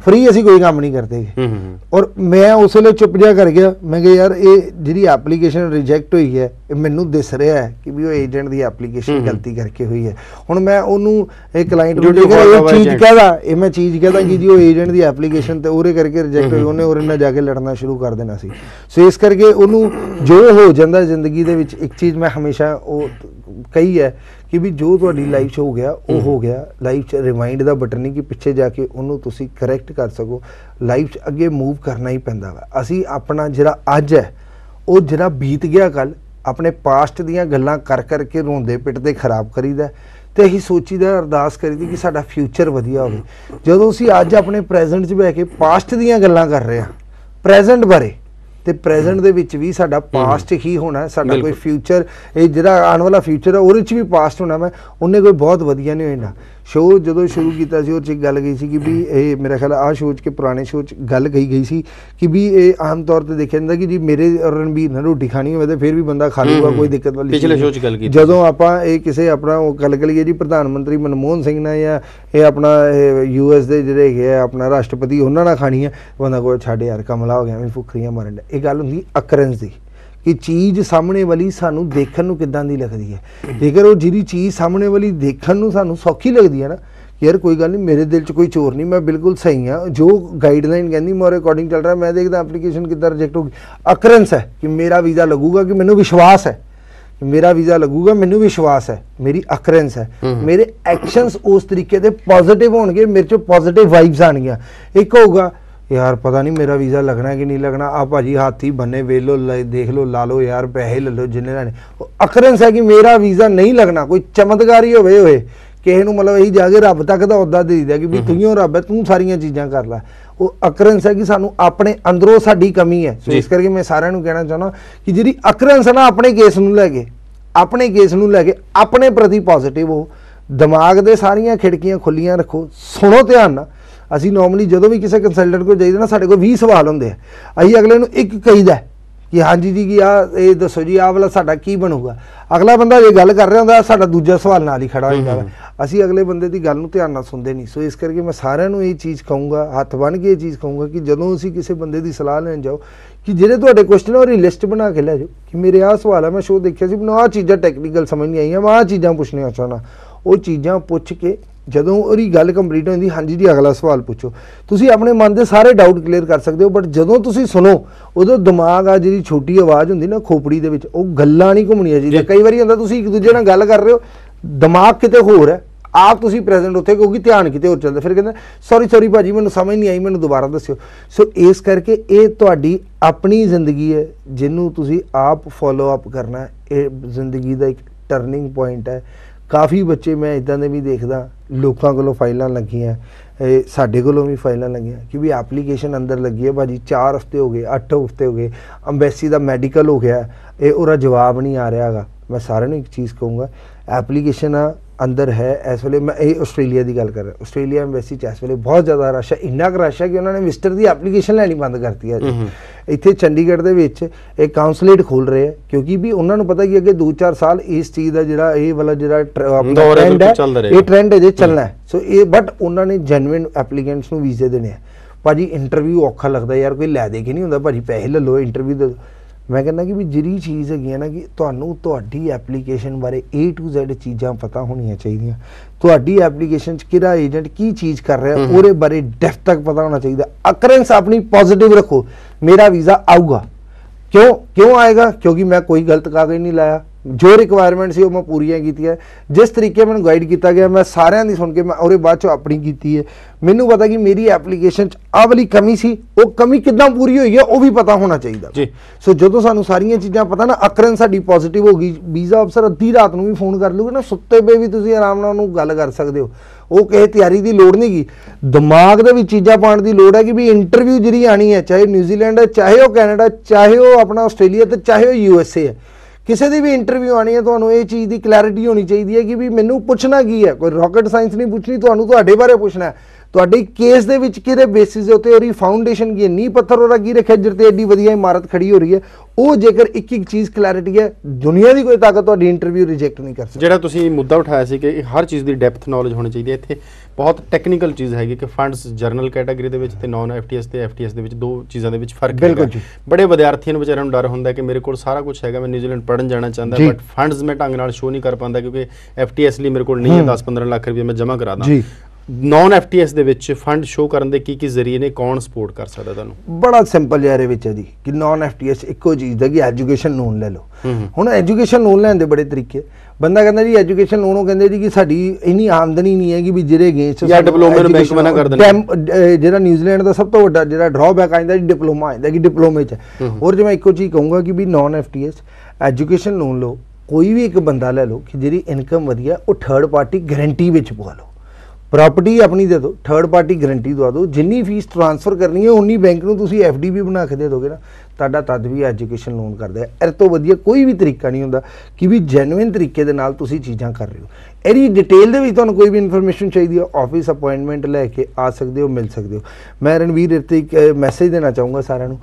ਫ੍ਰੀ ਅਸੀਂ ਕੋਈ ਕੰਮ ਨਹੀਂ ਕਰਦੇ ਔਰ ਮੈਂ ਉਸ ਵੇਲੇ ਚੁੱਪ ਜਿਹਾ ਕਰ ਗਿਆ ਮੈਂ ਕਿਹਾ ਯਾਰ ਇਹ ਜਿਹੜੀ ਐਪਲੀਕੇਸ਼ਨ ਰਿਜੈਕਟ ਹੋਈ ਹੈ ਮੈਨੂੰ ਦਿਸ ਰਿਹਾ ਹੈ ਕਿ ਵੀ ਉਹ ਏਜੰਟ ਦੀ ਐਪਲੀਕੇਸ਼ਨ ਗਲਤੀ ਕਰਕੇ ਹੋਈ ਹੈ। ਹੁਣ ਮੈਂ ਉਹਨੂੰ ਇਹ ਕਲਾਇੰਟ ਨੂੰ of ਇਹ ਚੀਜ਼। ਕਹਦਾ ਇਹ ਮੈਂ ਚੀਜ਼ ਕਹਦਾ ਕਿ ਜੀ ਉਹ ਏਜੰਟ ਦੀ ਐਪਲੀਕੇਸ਼ਨ ਤੇ ਉਹਦੇ ਕਰਕੇ ਰਿਜੈਕਟ ਹੋਈ ਉਹਨੇ ਉਹਦੇ ਨਾਲ ਜਾ ਕੇ ਲੜਨਾ ਸ਼ੁਰੂ ਕਰ ਦੇਣਾ ਸੀ। ਸੋ ਇਸ ਕਰਕੇ ਉਹਨੂੰ ਜੋ ਹੋ ਜਾਂਦਾ ਜ਼ਿੰਦਗੀ ਦੇ ਵਿੱਚ ਇੱਕ ਚੀਜ਼ ਮੈਂ ਹਮੇਸ਼ਾ ਉਹ ਕਹੀ ਹੈ ਕਿ ਵੀ ਜੋ ਤੁਹਾਡੀ ਲਾਈਫ 'ਚ ਹੋ ਗਿਆ ਉਹ ਹੋ। ਗਿਆ। ਲਾਈਫ 'ਚ ਰਿਮਾਈਂਡ ਦਾ ਬਟਨ ਨਹੀਂ ਕਿ ਪਿੱਛੇ ਜਾ ਕੇ ਉਹਨੂੰ ਤੁਸੀਂ ਕਰੈਕਟ ਕਰ ਸਕੋ। ਲਾਈਫ 'ਚ ਅੱਗੇ ਮੂਵ ਕਰਨਾ ਹੀ ਪੈਂਦਾ ਵਾ। ਅਸੀਂ ਆਪਣਾ ਜਿਹੜਾ ਅੱਜ ਹੈ ਉਹ ਜਿਹੜਾ ਬੀਤ ਗਿਆ ਕੱਲ ਆਪਣੇ ਪਾਸਟ ਦੀਆਂ ਗੱਲਾਂ ਕਰ ਕਰਕੇ ਰੋਂਦੇ ਪਿੱਟਦੇ ਖਰਾਬ ਕਰੀਦਾ ਤੇ ਅਸੀਂ ਸੋਚੀਦਾ ਅਰਦਾਸ ਕਰੀਦੀ ਕਿ ਸਾਡਾ ਫਿਊਚਰ ਵਧੀਆ ਹੋਵੇ। ਜਦੋਂ ਅਸੀਂ ਅੱਜ ਆਪਣੇ ਪ੍ਰੈਜ਼ੈਂਟ 'ਚ ਬਹਿ ਕੇ ਪਾਸਟ ਦੀਆਂ ਗੱਲਾਂ ਕਰ ਰਹੇ ਹਾਂ ਪ੍ਰੈਜ਼ੈਂਟ ਬਾਰੇ ਤੇ ਪ੍ਰੈਜ਼ੈਂਟ ਦੇ ਵਿੱਚ ਵੀ ਸਾਡਾ ਪਾਸਟ ਹੀ ਹੋਣਾ ਹੈ, ਸਾਡਾ ਕੋਈ। ਫਿਊਚਰ ਇਹ ਜਿਹੜਾ ਆਉਣ ਵਾਲਾ ਫਿਊਚਰ ਹੈ ਉਹਦੇ 'ਚ ਵੀ ਪਾਸਟ ਹੋਣਾ ਮੈਂ ਉਹਨੇ ਕੋਈ ਬਹੁਤ ਵਧੀਆ ਨਹੀਂ ਹੋਣਾ। ਸ਼ੋਅ ਜਦੋਂ ਸ਼ੁਰੂ ਕੀਤਾ ਸੀ ਉਹ 'ਚ ਇੱਕ ਗੱਲ ਗਈ ਸੀ ਕਿ ਵੀ ਇਹ ਮੇਰਾ ਖਿਆਲ ਆ ਸ਼ੋਅ 'ਚ ਕਿ ਪੁਰਾਣੇ ਸ਼ੋਅ 'ਚ ਗੱਲ ਕਹੀ ਗਈ ਸੀ ਕਿ ਵੀ ਇਹ ਆਮ ਤੌਰ ਤੇ ਦੇਖਿਆ ਜਾਂਦਾ ਕਿ ਜੀ ਮੇਰੇ ਰਣਬੀਰ ਨਾਲ ਰੋਟੀ ਖਾਣੀ ਹੋਵੇ ਤੇ ਫਿਰ ਵੀ ਬੰਦਾ ਖਾ ਲੂਗਾ ਕੋਈ ਦਿੱਕਤ ਵਾਲੀ ਪਿਛਲੇ show 'ਚ ਗੱਲ ਕੀਤੀ ਜਦੋਂ ਆਪਾਂ ਇਹ ਕਿਸੇ ਆਪਣਾ ਉਹ ਗੱਲ ਕਰੀਏ ਜੀ ਪ੍ਰਧਾਨ ਮੰਤਰੀ ਮਨਮੋਹਨ ਸਿੰਘ ਨਾਲ ਜਾਂ ਇਹ ਆਪਣਾ ਯੂਐਸ ਦੇ ਜਿਹੜੇ ਹੈਗੇ ਆ ਆਪਣਾ ਰਾਸ਼ਟਰਪਤੀ ਉਹਨਾਂ ਨਾਲ ਖਾਣੀ ਹੈ ਬੰਦਾ ਕੋਈ ਛੱਡ ਯਾਰ ਕਮਲਾ ਹੋ ਗਿਆ ਵੀ ਫੁਕਰੀਆਂ ਮਾਰਨ ਇਹ ਗੱਲ ਹੁੰਦੀ ਅਕਰੈਂਸ ਦੀ। ਕਿ ਚੀਜ਼ ਸਾਹਮਣੇ ਵਾਲੀ ਸਾਨੂੰ ਦੇਖਣ ਨੂੰ ਕਿੱਦਾਂ ਦੀ ਲੱਗਦੀ ਹੈ। ਜੇਕਰ ਉਹ ਜਿਹੜੀ ਚੀਜ਼ ਸਾਹਮਣੇ ਵਾਲੀ ਦੇਖਣ ਨੂੰ ਸਾਨੂੰ ਸੌਖੀ ਲੱਗਦੀ ਹੈ ਨਾ ਯਾਰ ਕੋਈ ਗੱਲ ਨਹੀਂ ਮੇਰੇ ਦਿਲ 'ਚ ਕੋਈ ਚੋਰ ਨਹੀਂ ਮੈਂ ਬਿਲਕੁਲ ਸਹੀ ਹਾਂ। ਜੋ ਗਾਈਡਲਾਈਨ ਕਹਿੰਦੀ ਮੇਰੇ ਅਕੋਰਡਿੰਗ ਚੱਲ ਰਿਹਾ ਮੈਂ ਦੇਖਦਾ ਐਪਲੀਕੇਸ਼ਨ ਕਿੱਦਾਂ ਰਿਜੈਕਟ ਹੋ ਗਈ ਅਕਰੈਂਸ ਹੈ ਕਿ ਮੇਰਾ ਵੀਜ਼ਾ ਲੱਗੂਗਾ ਕਿ ਮੈਨੂੰ ਵਿਸ਼ਵਾਸ ਹੈ? ਮੇਰਾ ਵੀਜ਼ਾ ਲੱਗੂਗਾ ਮੈਨੂੰ ਵਿਸ਼ਵਾਸ ਹੈ। ਮੇਰੀ ਅਕਰੈਂਸ ਹੈ। ਮੇਰੇ ਐਕਸ਼ਨਸ ਉਸ ਤਰੀਕੇ ਦੇ ਪੋਜ਼ਿਟਿਵ ਹੋਣਗੇ ਮੇਰੇ 'ਚ ਪੋਜ਼ਿਟਿਵ ਵਾਈਬਸ ਆਣਗੀਆਂ ਇੱਕ ਹੋਊਗਾ ਯਾਰ ਪਤਾ ਨਹੀਂ ਮੇਰਾ ਵੀਜ਼ਾ ਲੱਗਣਾ ਕਿ ਨਹੀਂ ਲੱਗਣਾ ਆ ਭਾਜੀ ਹਾਥੀ ਬੰਨੇ ਵੇਲੋ ਲੈ- ਦੇਖ ਲਓ ਲਾ ਲਓ ਯਾਰ ਪੈਸੇ ਲੈ ਲਓ ਜਿੰਨੇ ਲੈਣੇ। ਅਕਰੈਂਸ ਹੈ ਕਿ ਮੇਰਾ ਵੀਜ਼ਾ ਨਹੀਂ ਲੱਗਣਾ ਕੋਈ ਚਮਤਕਾਰੀ ਹੋਵੇ ਹੋਏ ਕਿਸੇ ਨੂੰ ਮਤਲਬ ਇਹੀ ਜਾ ਕੇ ਰੱਬ ਤੱਕ ਦਾ ਅਹੁਦਾ ਦੇ ਦਿੰਦਾ ਕਿ ਵੀ ਤੂੰ ਹੀ। ਰੱਬ ਹੈ ਤੂੰ ਸਾਰੀਆਂ ਚੀਜ਼ਾਂ ਕਰ ਲੈ। ਉਹ ਅਕਰੈਂਸ ਹੈ ਕਿ ਸਾਨੂੰ ਆਪਣੇ ਅੰਦਰੋਂ ਸਾਡੀ ਕਮੀ ਹੈ। ਸੋ। ਇਸ ਕਰਕੇ ਮੈਂ ਸਾਰਿਆਂ ਨੂੰ ਕਹਿਣਾ ਚਾਹੁੰਦਾ ਕਿ ਜਿਹੜੀ ਅਕਰੈਂਸ ਹੈ ਨਾ ਆਪਣੇ ਕੇਸ ਨੂੰ ਲੈ ਕੇ ਆਪਣੇ ਕੇਸ ਨੂੰ ਲੈ ਕੇ ਆਪਣੇ ਪ੍ਰਤੀ ਪੋਜ਼ਿਟਿਵ ਹੋ। ਦਿਮਾਗ ਦੇ ਸਾਰੀਆਂ ਖਿੜਕੀਆਂ ਖੁੱਲੀਆਂ ਰੱਖੋ। ਸੁਣੋ ਧਿਆਨ ਨਾਲ। ਅਸੀਂ ਨਾਰਮਲੀ ਜਦੋਂ ਵੀ ਕਿਸੇ ਕੰਸਲਟੈਂਟ ਕੋਲ ਜਾਈਦਾ ਨਾ ਸਾਡੇ ਕੋਲ 20 ਸਵਾਲ ਹੁੰਦੇ ਆ। ਅਸੀਂ ਅਗਲੇ ਨੂੰ ਇੱਕ ਕਹੀਦਾ ਕਿ ਹਾਂਜੀ ਜੀ ਕੀ ਆ ਇਹ ਦੱਸੋ ਜੀ ਆਹ ਵਾਲਾ ਸਾਡਾ ਕੀ ਬਣੂਗਾ? ਅਗਲਾ ਬੰਦਾ ਜੇ ਗੱਲ ਕਰ ਰਿਹਾ ਹੁੰਦਾ ਸਾਡਾ ਦੂਜਾ ਸਵਾਲ ਨਾਲ ਹੀ ਖੜਾ ਹੋ ਜਾਂਦਾ। ਅਸੀਂ ਅਗਲੇ ਬੰਦੇ ਦੀ ਗੱਲ ਨੂੰ ਧਿਆਨ ਨਾਲ ਸੁਣਦੇ ਨਹੀਂ। ਸੋ ਇਸ ਕਰਕੇ ਮੈਂ ਸਾਰਿਆਂ ਨੂੰ ਇਹ ਚੀਜ਼ ਕਹੂੰਗਾ ਹੱਥ ਬੰਨ੍ਹ ਕੇ ਇਹ ਚੀਜ਼ ਕਹੂੰਗਾ ਕਿ ਜਦੋਂ ਅਸੀਂ ਕਿਸੇ ਬੰਦੇ ਦੀ ਸਲਾਹ ਲੈਣ ਜਾਓ ਕਿ ਜਿਹੜੇ ਤੁਹਾਡੇ ਕੁਐਸਚਨ ਉਹਦੀ ਲਿਸਟ ਬਣਾ ਕੇ ਲੈ ਜਾਓ ਕਿ ਮੇਰੇ ਆਹ ਸਵਾਲ ਹੈ ਮੈਂ ਸ਼ੋਅ ਦੇਖਿਆ ਸੀ ਮੈਨੂੰ ਆਹ ਚੀਜ਼ਾਂ ਟੈਕਨੀਕਲ ਸਮਝ ਨਹੀਂ ਆਈਆਂ ਮੈਂ ਆਹ ਚੀਜ਼ਾਂ ਪੁੱਛਣੀਆਂ ਚਾਹੁੰਦਾ। ਉਹ ਚੀਜ਼ਾਂ ਪੁੱਛ ਕੇ ਜਦੋਂ ਉਹਦੀ ਗੱਲ ਕੰਪਲੀਟ ਹੁੰਦੀ ਹਾਂਜੀ ਜੀ ਅਗਲਾ ਸਵਾਲ ਪੁੱਛੋ। ਤੁਸੀਂ ਆਪਣੇ ਮਨ ਦੇ ਸਾਰੇ ਡਾਊਟ ਕਲੀਅਰ ਕਰ ਸਕਦੇ ਹੋ ਬਟ ਜਦੋਂ ਤੁਸੀਂ ਸੁਣੋ ਉਦੋਂ ਦਿਮਾਗ ਆ ਜਿਹੜੀ ਛੋਟੀ ਆਵਾਜ਼ ਹੁੰਦੀ ਨਾ ਖੋਪੜੀ ਦੇ ਵਿੱਚ ਉਹ ਗੱਲਾਂ ਨਹੀਂ ਘੁੰਮਣੀਆਂ ਜੀ। ਕਈ ਵਾਰੀ ਹੁੰਦਾ ਤੁਸੀਂ ਇੱਕ ਦੂਜੇ ਨਾਲ ਗੱਲ ਕਰ ਰਹੇ ਹੋ ਦਿਮਾਗ ਕਿਤੇ ਹੋਰ ਹੈ। ਆਪ ਤੁਸੀਂ ਪ੍ਰੈਜ਼ੈਂਟ ਉੱਥੇ ਕਿਉਂਕਿ ਧਿਆਨ ਕਿਤੇ ਹੋਰ ਚੱਲਦਾ। ਫਿਰ ਕਹਿੰਦਾ ਸੌਰੀ ਸੌਰੀ ਭਾਜੀ ਮੈਨੂੰ ਸਮਝ ਨਹੀਂ ਆਈ ਮੈਨੂੰ ਦੁਬਾਰਾ ਦੱਸਿਓ। ਸੋ ਇਸ ਕਰਕੇ ਇਹ ਤੁਹਾਡੀ ਆਪਣੀ ਜ਼ਿੰਦਗੀ ਹੈ ਜਿਹਨੂੰ ਤੁਸੀਂ ਆਪ ਫੋਲੋ ਅਪ ਕਰਨਾ ਹੈ। ਇਹ ਜ਼ਿੰਦਗੀ ਦਾ ਇੱਕ ਟਰਨਿੰਗ ਪੁਆਇੰਟ ਹੈ। ਕਾਫੀ ਬੱਚੇ ਮੈਂ ਇਦਾਂ ਦੇ ਵੀ ਦੇਖਦਾ, ਲੋਕਾਂ ਕੋਲੋਂ ਫਾਈਲਾਂ ਲੱਗੀਆਂ, ਇਹ ਸਾਡੇ ਕੋਲੋਂ ਵੀ ਫਾਈਲਾਂ ਲੱਗੀਆਂ, ਕਿ ਵੀ ਐਪਲੀਕੇਸ਼ਨ ਅੰਦਰ ਲੱਗੀ ਹੈ, ਭਾਜੀ 4 ਹਫ਼ਤੇ ਹੋ ਗਏ 8 ਹਫ਼ਤੇ ਹੋ ਗਏ ਅੰਬੈਸੀ ਦਾ ਮੈਡੀਕਲ ਹੋ ਗਿਆ, ਇਹ ਉਹਦਾ ਜਵਾਬ ਨਹੀਂ ਆ ਰਿਹਾ ਹੈਗਾ। ਮੈਂ ਸਾਰਿਆਂ ਨੂੰ ਇੱਕ ਚੀਜ਼ ਕਹੂੰਗਾ ਐਪਲੀਕੇਸ਼ਨ ਆ ਅੰਦਰ ਹੈ ਇਸ ਵੇਲੇ ਮੈਂ ਇਹ ਆਸਟ੍ਰੇਲੀਆ ਦੀ ਗੱਲ ਕਰ ਰਿਹਾ। ਆਸਟ੍ਰੇਲੀਆ ਐਮਬੈਸੀ ਚ ਇਸ ਵੇਲੇ ਬਹੁਤ ਜ਼ਿਆਦਾ ਰਸ਼ ਹੈ। ਇੰਨਾ ਕੁ ਰਸ਼ ਹੈ ਕਿ ਉਹਨਾਂ ਨੇ ਵਿਜ਼ਟਰ ਦੀ ਐਪਲੀਕੇਸ਼ਨ ਲੈਣੀ ਬੰਦ ਕਰਤੀ ਹੈ। ਜੀ। ਇੱਥੇ ਚੰਡੀਗੜ੍ਹ ਦੇ ਵਿੱਚ ਇੱਕ ਕਾਉਂਸਲੇਟ ਖੋਲ ਰਹੇ ਹੈ ਕਿਉਂਕਿ ਵੀ ਉਹਨਾਂ ਨੂੰ ਪਤਾ ਕਿ ਅੱਗੇ 2-4 ਸਾਲ ਇਸ ਚੀਜ਼ ਦਾ ਜਿਹੜਾ ਇਹ ਵਾਲਾ ਜਿਹੜਾ ਆਪਣਾ ਦੌਰ ਹੈ। ਇਹ ਟ੍ਰੈਂਡ ਅਜੇ ਚੱਲਣਾ ਹੈ। ਸੋ ਇਹ ਬਟ ਉਹਨਾਂ ਨੇ ਜੈਨੂਇਨ ਐਪਲੀਕੈਂਟਸ ਨੂੰ ਵੀਜ਼ੇ ਦੇਣੇ ਆ ਭਾਜੀ ਇੰਟਰਵਿਊ ਔਖਾ ਲੱਗਦਾ ਯਾਰ ਕੋਈ ਲੈ ਦੇ ਕੇ ਨਹੀਂ ਹੁੰਦਾ। ਭਾਜੀ ਪੈਸੇ ਲੈ ਲਓ ਇੰਟਰਵਿਊ ਦੇ। ਮੈਂ ਕਹਿੰਦਾ ਕਿ ਵੀ ਜਿਹੜੀ ਚੀਜ਼ ਹੈਗੀ ਹੈ ਨਾ ਕਿ ਤੁਹਾਨੂੰ ਤੁਹਾਡੀ ਐਪਲੀਕੇਸ਼ਨ ਬਾਰੇ A to Z ਚੀਜ਼ਾਂ ਪਤਾ ਹੋਣੀਆਂ ਚਾਹੀਦੀਆਂ। ਤੁਹਾਡੀ ਐਪਲੀਕੇਸ਼ਨ 'ਚ ਕਿਹੜਾ ਏਜੰਟ ਕੀ ਚੀਜ਼ ਕਰ ਰਿਹਾ ਉਹਦੇ ਬਾਰੇ ਡੈਫ ਤੱਕ ਪਤਾ ਹੋਣਾ ਚਾਹੀਦਾ। ਅਕਰੈਂਸ ਆਪਣੀ ਪੋਜ਼ਿਟਿਵ ਰੱਖੋ। ਮੇਰਾ ਵੀਜ਼ਾ ਆਊਗਾ। ਕਿਉਂ? ਕਿਉਂ ਆਏਗਾ? ਕਿਉਂਕਿ ਮੈਂ ਕੋਈ ਗਲਤ ਕਾਗਜ਼ ਨਹੀਂ ਲਾਇਆ। ਜੋ ਰਿਕੁਆਇਰਮੈਂਟ ਸੀ ਉਹ ਮੈਂ ਪੂਰੀਆਂ ਕੀਤੀਆਂ। ਜਿਸ ਤਰੀਕੇ ਮੈਨੂੰ ਗਾਈਡ ਕੀਤਾ ਗਿਆ ਮੈਂ ਸਾਰਿਆਂ ਦੀ ਸੁਣ ਕੇ ਮੈਂ ਉਹਦੇ ਬਾਅਦ ਚੋਂ ਆਪਣੀ ਕੀਤੀ ਹੈ। ਮੈਨੂੰ ਪਤਾ ਕਿ ਮੇਰੀ ਐਪਲੀਕੇਸ਼ਨ 'ਚ ਆਹ ਵਾਲੀ ਕਮੀ ਸੀ ਉਹ ਕਮੀ ਕਿੱਦਾਂ ਪੂਰੀ ਹੋਈ ਹੈ ਉਹ ਵੀ ਪਤਾ ਹੋਣਾ ਚਾਹੀਦਾ। ਜੀ। ਸੋ ਜਦੋਂ ਸਾਨੂੰ ਸਾਰੀਆਂ ਚੀਜ਼ਾਂ ਪਤਾ ਨਾ ਅਕਰਨ ਸਾਡੀ ਪੋਜ਼ਿਟਿਵ ਹੋ ਗਈ ਵੀਜ਼ਾ ਅਫਸਰ ਅੱਧੀ ਰਾਤ ਨੂੰ ਵੀ ਫੋਨ ਕਰ ਲੂਗਾ ਨਾ ਸੁੱਤੇ ਪਏ ਵੀ ਤੁਸੀਂ ਆਰਾਮ ਨਾਲ ਉਹਨੂੰ ਗੱਲ ਕਰ ਸਕਦੇ ਹੋ। ਉਹ ਕਿਸੇ ਤਿਆਰੀ ਦੀ ਲੋੜ ਨਹੀਂ ਗੀ। ਦਿਮਾਗ ਦੇ ਵਿੱਚ ਚੀਜ਼ਾਂ ਪਾਉਣ ਦੀ ਲੋੜ ਹੈ ਕਿ ਵੀ ਇੰਟਰਵਿਊ ਜਿਹੜੀ ਆਣੀ ਹੈ ਚਾਹੇ ਨਿਊਜ਼ੀਲੈਂਡ ਹੈ ਚਾਹੇ ਉਹ ਕੈਨੇਡਾ ਚਾਹੇ ਉਹ ਆਪਣਾ ਆਸਟ੍ਰੇਲੀਆ ਤੇ ਚਾਹੇ ਉਹ ਯੂਐਸਏ ਹੈ। ਕਿਸੇ ਦੀ ਵੀ ਇੰਟਰਵਿਊ ਆਣੀ ਹੈ, ਤੁਹਾਨੂੰ ਇਹ ਚੀਜ਼ ਦੀ ਕਲੈਰਿਟੀ ਹੋਣੀ ਚਾਹੀਦੀ ਹੈ ਕਿ ਵੀ ਮੈਨੂੰ ਪੁੱਛਣਾ ਕੀ ਹੈ? ਕੋਈ ਰਾਕਟ ਸਾਇੰਸ ਨਹੀਂ ਪੁੱਛਣੀ, ਤੁਹਾਨੂੰ ਤੁਹਾਡੇ ਬਾਰੇ ਪੁੱਛਣਾ ਹੈ। ਤੁਹਾਡੇ ਕੇਸ ਦੇ ਵਿੱਚ ਕਿਹਦੇ ਬੇਸਿਸ ਦੇ ਉੱਤੇ ਉਹਦੀ ਫਾਊਂਡੇਸ਼ਨ ਕੀ ਹੈ? ਨੀ ਪੱਥਰ ਉਹਦਾ ਕੀ ਰੱਖਿਆ? ਜਿਹਦੇ ਤੇ ਐਡੀ ਵਧੀਆ ਇਮਾਰਤ ਖੜੀ ਹੋ ਰਹੀ ਹੈ। ਉਹ ਜੇਕਰ ਇੱਕ ਇੱਕ ਚੀਜ਼ ਕਲੈਰਿਟੀ ਹੈ ਦੁਨੀਆ ਦੀ ਕੋਈ ਤਾਕਤ ਤੁਹਾਡੀ ਇੰਟਰਵਿਊ ਰਿਜੈਕਟ ਨਹੀਂ ਕਰ ਸਕਦੀ। ਜਿਹੜਾ ਤੁਸੀਂ ਮੁੱਦਾ ਉਠਾਇਆ ਸੀ ਕਿ ਹਰ ਚੀਜ਼ ਦੀ ਡੈਪਥ ਨੌਲੇਜ ਹੋਣੀ ਚਾਹੀਦੀ ਹੈ ਇੱਥੇ ਬਹੁਤ ਟੈਕਨੀਕਲ ਚੀਜ਼ ਹੈਗੀ ਕਿ ਫੰਡਸ ਜਰਨਲ ਕੈਟਾਗਰੀ ਦੇ ਵਿੱਚ ਤੇ ਨਾਨ ਐਫਟੀਐਸ ਤੇ ਐਫਟੀਐਸ ਦੇ ਵਿੱਚ ਦੋ ਚੀਜ਼ਾਂ ਦੇ ਵਿੱਚ ਫ਼ਰਕ ਬਿਲਕੁਲ ਹੈਗਾ ਜੀ। ਬੜੇ ਵਿਦਿਆਰਥੀਆਂ ਨੂੰ ਵਿਚਾਰਿਆਂ ਨੂੰ ਡਰ ਹੁੰਦਾ ਕਿ ਮੇਰੇ ਕੋਲ ਸਾਰਾ ਕੁਝ ਹੈਗਾ ਮੈਂ ਨਿਊਜ਼ੀਲੈਂਡ ਪੜਨ ਜਾਣਾ ਚਾਹੁੰਦਾ। ਬਟ ਫੰਡਸ ਮੈਂ ਢੰਗ ਨਾਲ ਸ਼ੋ ਨਹੀਂ ਕਰ ਪਾਉਂਦਾ ਕਿਉਂਕਿ ਐਫਟੀਐਸ ਲਈ ਮੇਰੇ ਕੋਲ ਨਹੀਂ ਹੈ 10-15 ਲੱਖ ਰੁਪਏ ਮੈਂ ਜਮ੍ਹਾਂ ਕਰਾ ਦਾਂ। ਜੀ। ਨਾਨ ਐਫਟੀਐਸ ਦੇ ਵਿੱਚ ਫੰਡ ਸ਼ੋ ਕਰਨ ਦੇ ਕੀ ਕੀ ਜ਼ਰੀਏ ਨੇ ਕੌਣ ਸਪੋਰਟ ਕਰ ਸਕਦਾ ਤੁਹਾਨੂੰ ਬੜਾ ਸਿੰਪਲ ਜਿਹਾ ਇਹਦੇ ਵਿੱਚ ਹੈ ਜੀ ਕਿ ਨਾਨ ਐਫਟੀਐਸ ਇੱਕੋ ਚੀਜ਼ ਦਾ ਕਿ ਐਜੂਕੇਸ਼ਨ ਲੋਨ ਲੈ ਲਓ। ਹੁਣ ਐਜੂਕੇਸ਼ਨ ਲੋਨ ਲੈਣ ਦੇ ਬੜੇ ਤਰੀਕੇ ਬੰਦਾ ਕਹਿੰਦਾ ਜੀ ਐਜੂਕੇਸ਼ਨ ਲੋਨ ਉਹ ਕਹਿੰਦੇ ਜੀ ਕਿ ਸਾਡੀ ਇੰਨੀ ਆਮਦਨੀ ਨਹੀਂ ਹੈ ਕਿ ਵੀ ਜਿਹੜੇ ਅਗੇਂਸਟ ਜਾਂ diploma ਨੂੰ bank ਮਨਾ ਕਰ ਦਿੰਦੇ। ਜਿਹੜਾ ਨਿਊਜ਼ੀਲੈਂਡ ਦਾ ਸਭ ਤੋਂ ਵੱਡਾ ਜਿਹੜਾ ਡਰਾਬੈਕ ਆਇੰਦਾ ਜੀ ਡਿਪਲੋਮਾ ਆਇੰਦਾ ਕਿ ਡਿਪਲੋਮੇ ਚ। ਔਰ ਜੇ ਮੈਂ ਇੱਕੋ ਚੀਜ਼ ਕਹੂੰਗਾ ਕਿ ਵੀ ਨਾਨ ਐਫਟੀਐਸ ਐਜੂਕੇਸ਼ਨ ਲੋਨ ਲਓ ਕੋਈ ਵੀ ਇੱਕ ਬੰਦਾ ਲੈ ਲਓ ਕਿ ਜਿਹਦੀ ਇਨਕਮ ਵਧੀਆ ਉਹ ਥਰਡ ਪਾਰਟੀ ਗਾਰੰਟੀ ਵਿੱਚ ਪਵਾ ਲਓ ਪ੍ਰਾਪਰਟੀ ਆਪਣੀ ਦੇ ਦਿਓ ਥਰਡ ਪਾਰਟੀ ਗਾਰੰਟੀ ਦਵਾ ਦਿਓ, ਜਿੰਨੀ ਫੀਸ ਟ੍ਰਾਂਸਫਰ ਕਰਨੀ ਹੈ, ਉਨੀ ਬੈਂਕ ਨੂੰ ਤੁਸੀਂ ਡੀ ਵੀ ਬਣਾ ਕੇ ਦੇ ਦੋਗੇ ਨਾ, ਤੁਹਾਡਾ ਤਦ ਵੀ ਐਜੂਕੇਸ਼ਨ ਲੋਨ ਕਰਦਾ ਆ ਇਹ ਤੋਂ ਵਧੀਆ ਕੋਈ ਵੀ ਤਰੀਕਾ ਨਹੀਂ ਹੁੰਦਾ ਕਿ ਵੀ ਜੈਨੂਇਨ ਤਰੀਕੇ ਦੇ ਨਾਲ ਤੁਸੀਂ ਚੀਜ਼ਾਂ ਕਰ ਰਹੇ ਹੋ। ਇਹਦੀ ਡਿਟੇਲ ਦੇ ਵਿੱਚ ਤੁਹਾਨੂੰ ਕੋਈ ਵੀ ਇਨਫੋਰਮੇਸ਼ਨ ਚਾਹੀਦੀ ਹੈ ਆਫਿਸ ਅਪਾਇੰਟਮੈਂਟ ਲੈ ਕੇ ਆ ਸਕਦੇ ਹੋ, ਮਿਲ ਸਕਦੇ ਹੋ। ਮੈਂ ਰਣਵੀਰ ਇੱਥੇ ਇੱਕ ਮੈਸੇਜ ਦੇਣਾ ਚਾਹੂੰਗਾ ਸਾਰਿਆਂ ਨੂੰ।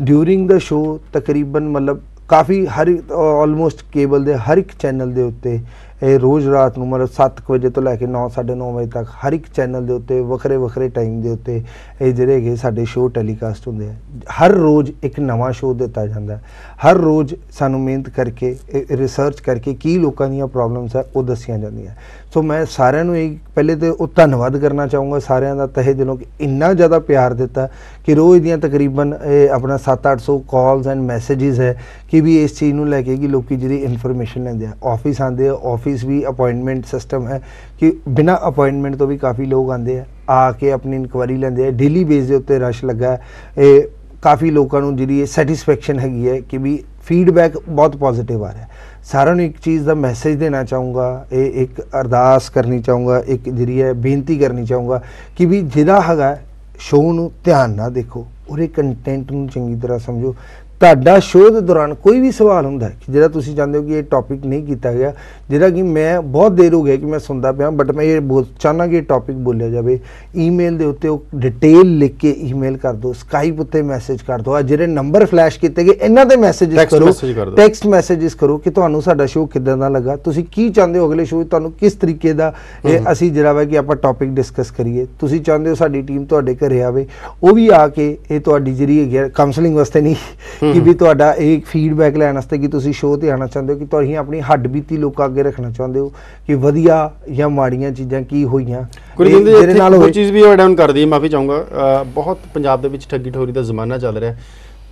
ਡਿਊਰਿੰਗ ਦਾ ਸ਼ੋ ਤਕਰੀਬਨ ਮਤਲਬ ਕਾਫੀ ਹਰ ਆਲਮੋਸਟ ਕੇਬਲ ਦੇ ਹਰ ਇੱਕ ਚੈਨਲ ਦੇ ਉੱਤੇ ਇਹ ਰੋਜ਼ ਰਾਤ ਨੂੰ ਮਤਲਬ 7 ਵਜੇ ਤੋਂ ਲੈ ਕੇ 9 9:30 ਵਜੇ ਤੱਕ ਹਰ ਇੱਕ ਚੈਨਲ ਦੇ ਉੱਤੇ, ਵੱਖਰੇ ਵੱਖਰੇ ਟਾਈਮ ਦੇ ਉੱਤੇ ਇਹ ਜਿਹੜੇ ਹੈਗੇ ਸਾਡੇ ਸ਼ੋਅ ਟੈਲੀਕਾਸਟ ਹੁੰਦੇ ਆ। ਹਰ ਰੋਜ਼ ਇੱਕ ਨਵਾਂ ਸ਼ੋਅ ਦਿੱਤਾ ਜਾਂਦਾ ਹਰ ਰੋਜ਼ ਸਾਨੂੰ ਮਿਹਨਤ ਕਰਕੇ ਰਿਸਰਚ ਕਰਕੇ ਕੀ ਲੋਕਾਂ ਦੀਆਂ ਪ੍ਰੋਬਲਮਸ ਹੈ ਉਹ ਦੱਸੀਆਂ ਜਾਂਦੀਆਂ। ਸੋ ਮੈਂ ਸਾਰਿਆਂ ਨੂੰ ਇਹ ਪਹਿਲੇ ਤੇ ਉਹ ਧੰਨਵਾਦ ਕਰਨਾ ਚਾਹੂੰਗਾ ਸਾਰਿਆਂ ਦਾ ਤਹਿ ਦਿਲੋਂ ਕਿ ਇੰਨਾ ਜ਼ਿਆਦਾ ਪਿਆਰ ਦਿੱਤਾ ਕਿ ਰੋਜ਼ ਦੀਆਂ ਤਕਰੀਬਨ, ਇਹ ਆਪਣਾ 7-800 ਕਾਲਸ ਐਂਡ ਮੈਸੇजेस ਹੈ ਕਿ ਵੀ ਇਸ ਚੀਜ਼ ਨੂੰ ਲੈ ਕੇ ਕਿ ਲੋਕੀ ਜਿਹੜੀ ਇਨਫੋਰਮੇਸ਼ਨ ਲੈਂਦੇ ਆ। ਆਫਿਸ ਆਉਂਦੇ ਆ ਆਫਿਸ ਵੀ ਅਪਾਇੰਟਮੈਂਟ ਸਿਸਟਮ ਹੈ ਕਿ ਬਿਨਾ ਅਪਾਇੰਟਮੈਂਟ ਤੋਂ ਵੀ ਕਾਫੀ ਲੋਕ ਆਉਂਦੇ ਆ ਆ ਕੇ ਆਪਣੀ ਇਨਕੁਆਇਰੀ ਲੈਂਦੇ ਆ। ਡੇਲੀ ਬੇਸ ਦੇ ਉੱਤੇ ਰਸ਼ ਲੱਗਾ। ਇਹ ਕਾਫੀ ਲੋਕਾਂ ਨੂੰ ਜਿਹੜੀ ਇਹ ਸੈਟੀਸਫੈਕਸ਼ਨ ਹੈਗੀ ਹੈ ਕਿ ਵੀ ਫੀਡਬੈਕ ਬਹੁਤ ਪੋਜ਼ਿਟਿਵ ਆ ਰਿਹਾ ਸਾਰਿਆਂ ਨੂੰ ਇੱਕ ਚੀਜ਼ ਦਾ ਮੈਸੇਜ ਦੇਣਾ ਚਾਹੂੰਗਾ, ਇਹ ਇੱਕ ਅਰਦਾਸ ਕਰਨੀ ਚਾਹੂੰਗਾ, ਇੱਕ ਜਿਹੜੀ ਹੈ ਬੇਨਤੀ ਕਰਨੀ ਚਾਹੂੰਗਾ ਕਿ ਵੀ ਜਿਹੜਾ ਹੈਗਾ ਸ਼ੋਅ ਨੂੰ ਧਿਆਨ ਨਾਲ ਦੇਖੋ, ਉਹਦੇ ਕੰਟੈਂਟ ਨੂੰ ਚੰਗੀ ਤਰ੍ਹਾਂ ਸਮਝੋ। ਤੁਹਾਡਾ ਸ਼ੋਅ ਦੇ ਦੌਰਾਨ ਕੋਈ ਵੀ ਸਵਾਲ ਹੁੰਦਾ ਕਿ ਜਿਹੜਾ ਤੁਸੀਂ ਚਾਹੁੰਦੇ ਹੋ ਕਿ ਇਹ ਟੌਪਿਕ ਨਹੀਂ ਕੀਤਾ ਗਿਆ ਜਿਹੜਾ ਕਿ ਮੈਂ ਬਹੁਤ ਦੇਰ ਹੋ ਗਿਆ ਕਿ ਮੈਂ ਸੁਣਦਾ ਪਿਆ ਬਟ ਮੈਂ ਇਹ ਚਾਹਨਾ ਕਿ ਇਹ ਟੌਪਿਕ ਬੋਲਿਆ ਜਾਵੇ ਈਮੇਲ ਦੇ ਉੱਤੇ ਉਹ ਡਿਟੇਲ ਲਿਖ ਕੇ ਈਮੇਲ ਕਰ ਦਿਓ ਸਕਾਈਪ ਉੱਤੇ ਮੈਸੇਜ ਕਰ ਦਿਓ ਆ ਜਿਹੜੇ ਨੰਬਰ ਫਲੈਸ਼ ਕੀਤੇ ਗਏ ਇਹਨਾਂ ਤੇ ਮੈਸੇਜਸ ਕਰੋ ਟੈਕਸਟ ਮੈਸੇਜਸ ਕਰੋ ਕਿ ਤੁਹਾਨੂੰ ਸਾਡਾ ਸ਼ੋਅ ਕਿਦਾਂ ਦਾ ਲੱਗਾ ਤੁਸੀਂ ਕੀ ਚਾਹੁੰਦੇ ਹੋ ਅਗਲੇ ਸ਼ੋਅ ਤੁਹਾਨੂੰ ਕਿਸ ਤਰੀਕੇ ਦਾ ਇਹ ਅਸੀਂ ਜਿਹੜਾ ਵਾ ਕਿ ਆਪਾਂ ਟੌਪਿਕ ਡਿਸਕਸ ਕਰੀਏ ਤੁਸੀਂ ਚਾਹੁੰਦੇ ਹੋ ਸਾਡੀ ਟੀਮ ਤੁਹਾਡੇ ਘਰੇ ਆਵੇ ਉਹ ਵੀ ਆ ਕੇ ਇਹ ਤੁਹਾਡੀ ਜਿਹੜੀ ਕਾਉਂਸਲਿੰਗ ਵਾਸਤੇ ਨਹੀਂ ਕਿ ਵੀ ਤੁਹਾਡਾ ਇਹ ਫੀਡਬੈਕ ਲੈਣ ਵਾਸਤੇ ਕਿ ਤੁਸੀਂ ਸ਼ੋਅ ਤੇ ਆਉਣਾ ਚਾਹੁੰਦੇ ਹੋ ਕਿ ਤੁਸੀਂ ਆਪਣੀ ਹੱਡ ਬੀਤੀ ਲੋਕਾਂ ਅੱਗੇ ਰੱਖਣਾ ਚਾਹੁੰਦੇ ਹੋ ਕਿ ਵਧੀਆ ਜਾਂ ਮਾੜੀਆਂ ਚੀਜ਼ਾਂ ਕੀ ਹੋਈਆਂ? ਗੁਰਜਿੰਦਰ ਜੀ ਇੱਥੇ ਹੋਏ ਚੀਜ਼ ਵੀ ਐਡ ਆਨ ਕਰ ਦਈਏ ਮਾਫੀ ਚਾਹੂੰਗਾ। ਬਹੁਤ ਪੰਜਾਬ ਦੇ ਵਿੱਚ ਠੱਗੀ ਠੋਰੀ ਦਾ ਜ਼ਮਾਨਾ ਚੱਲ ਰਿਹਾ।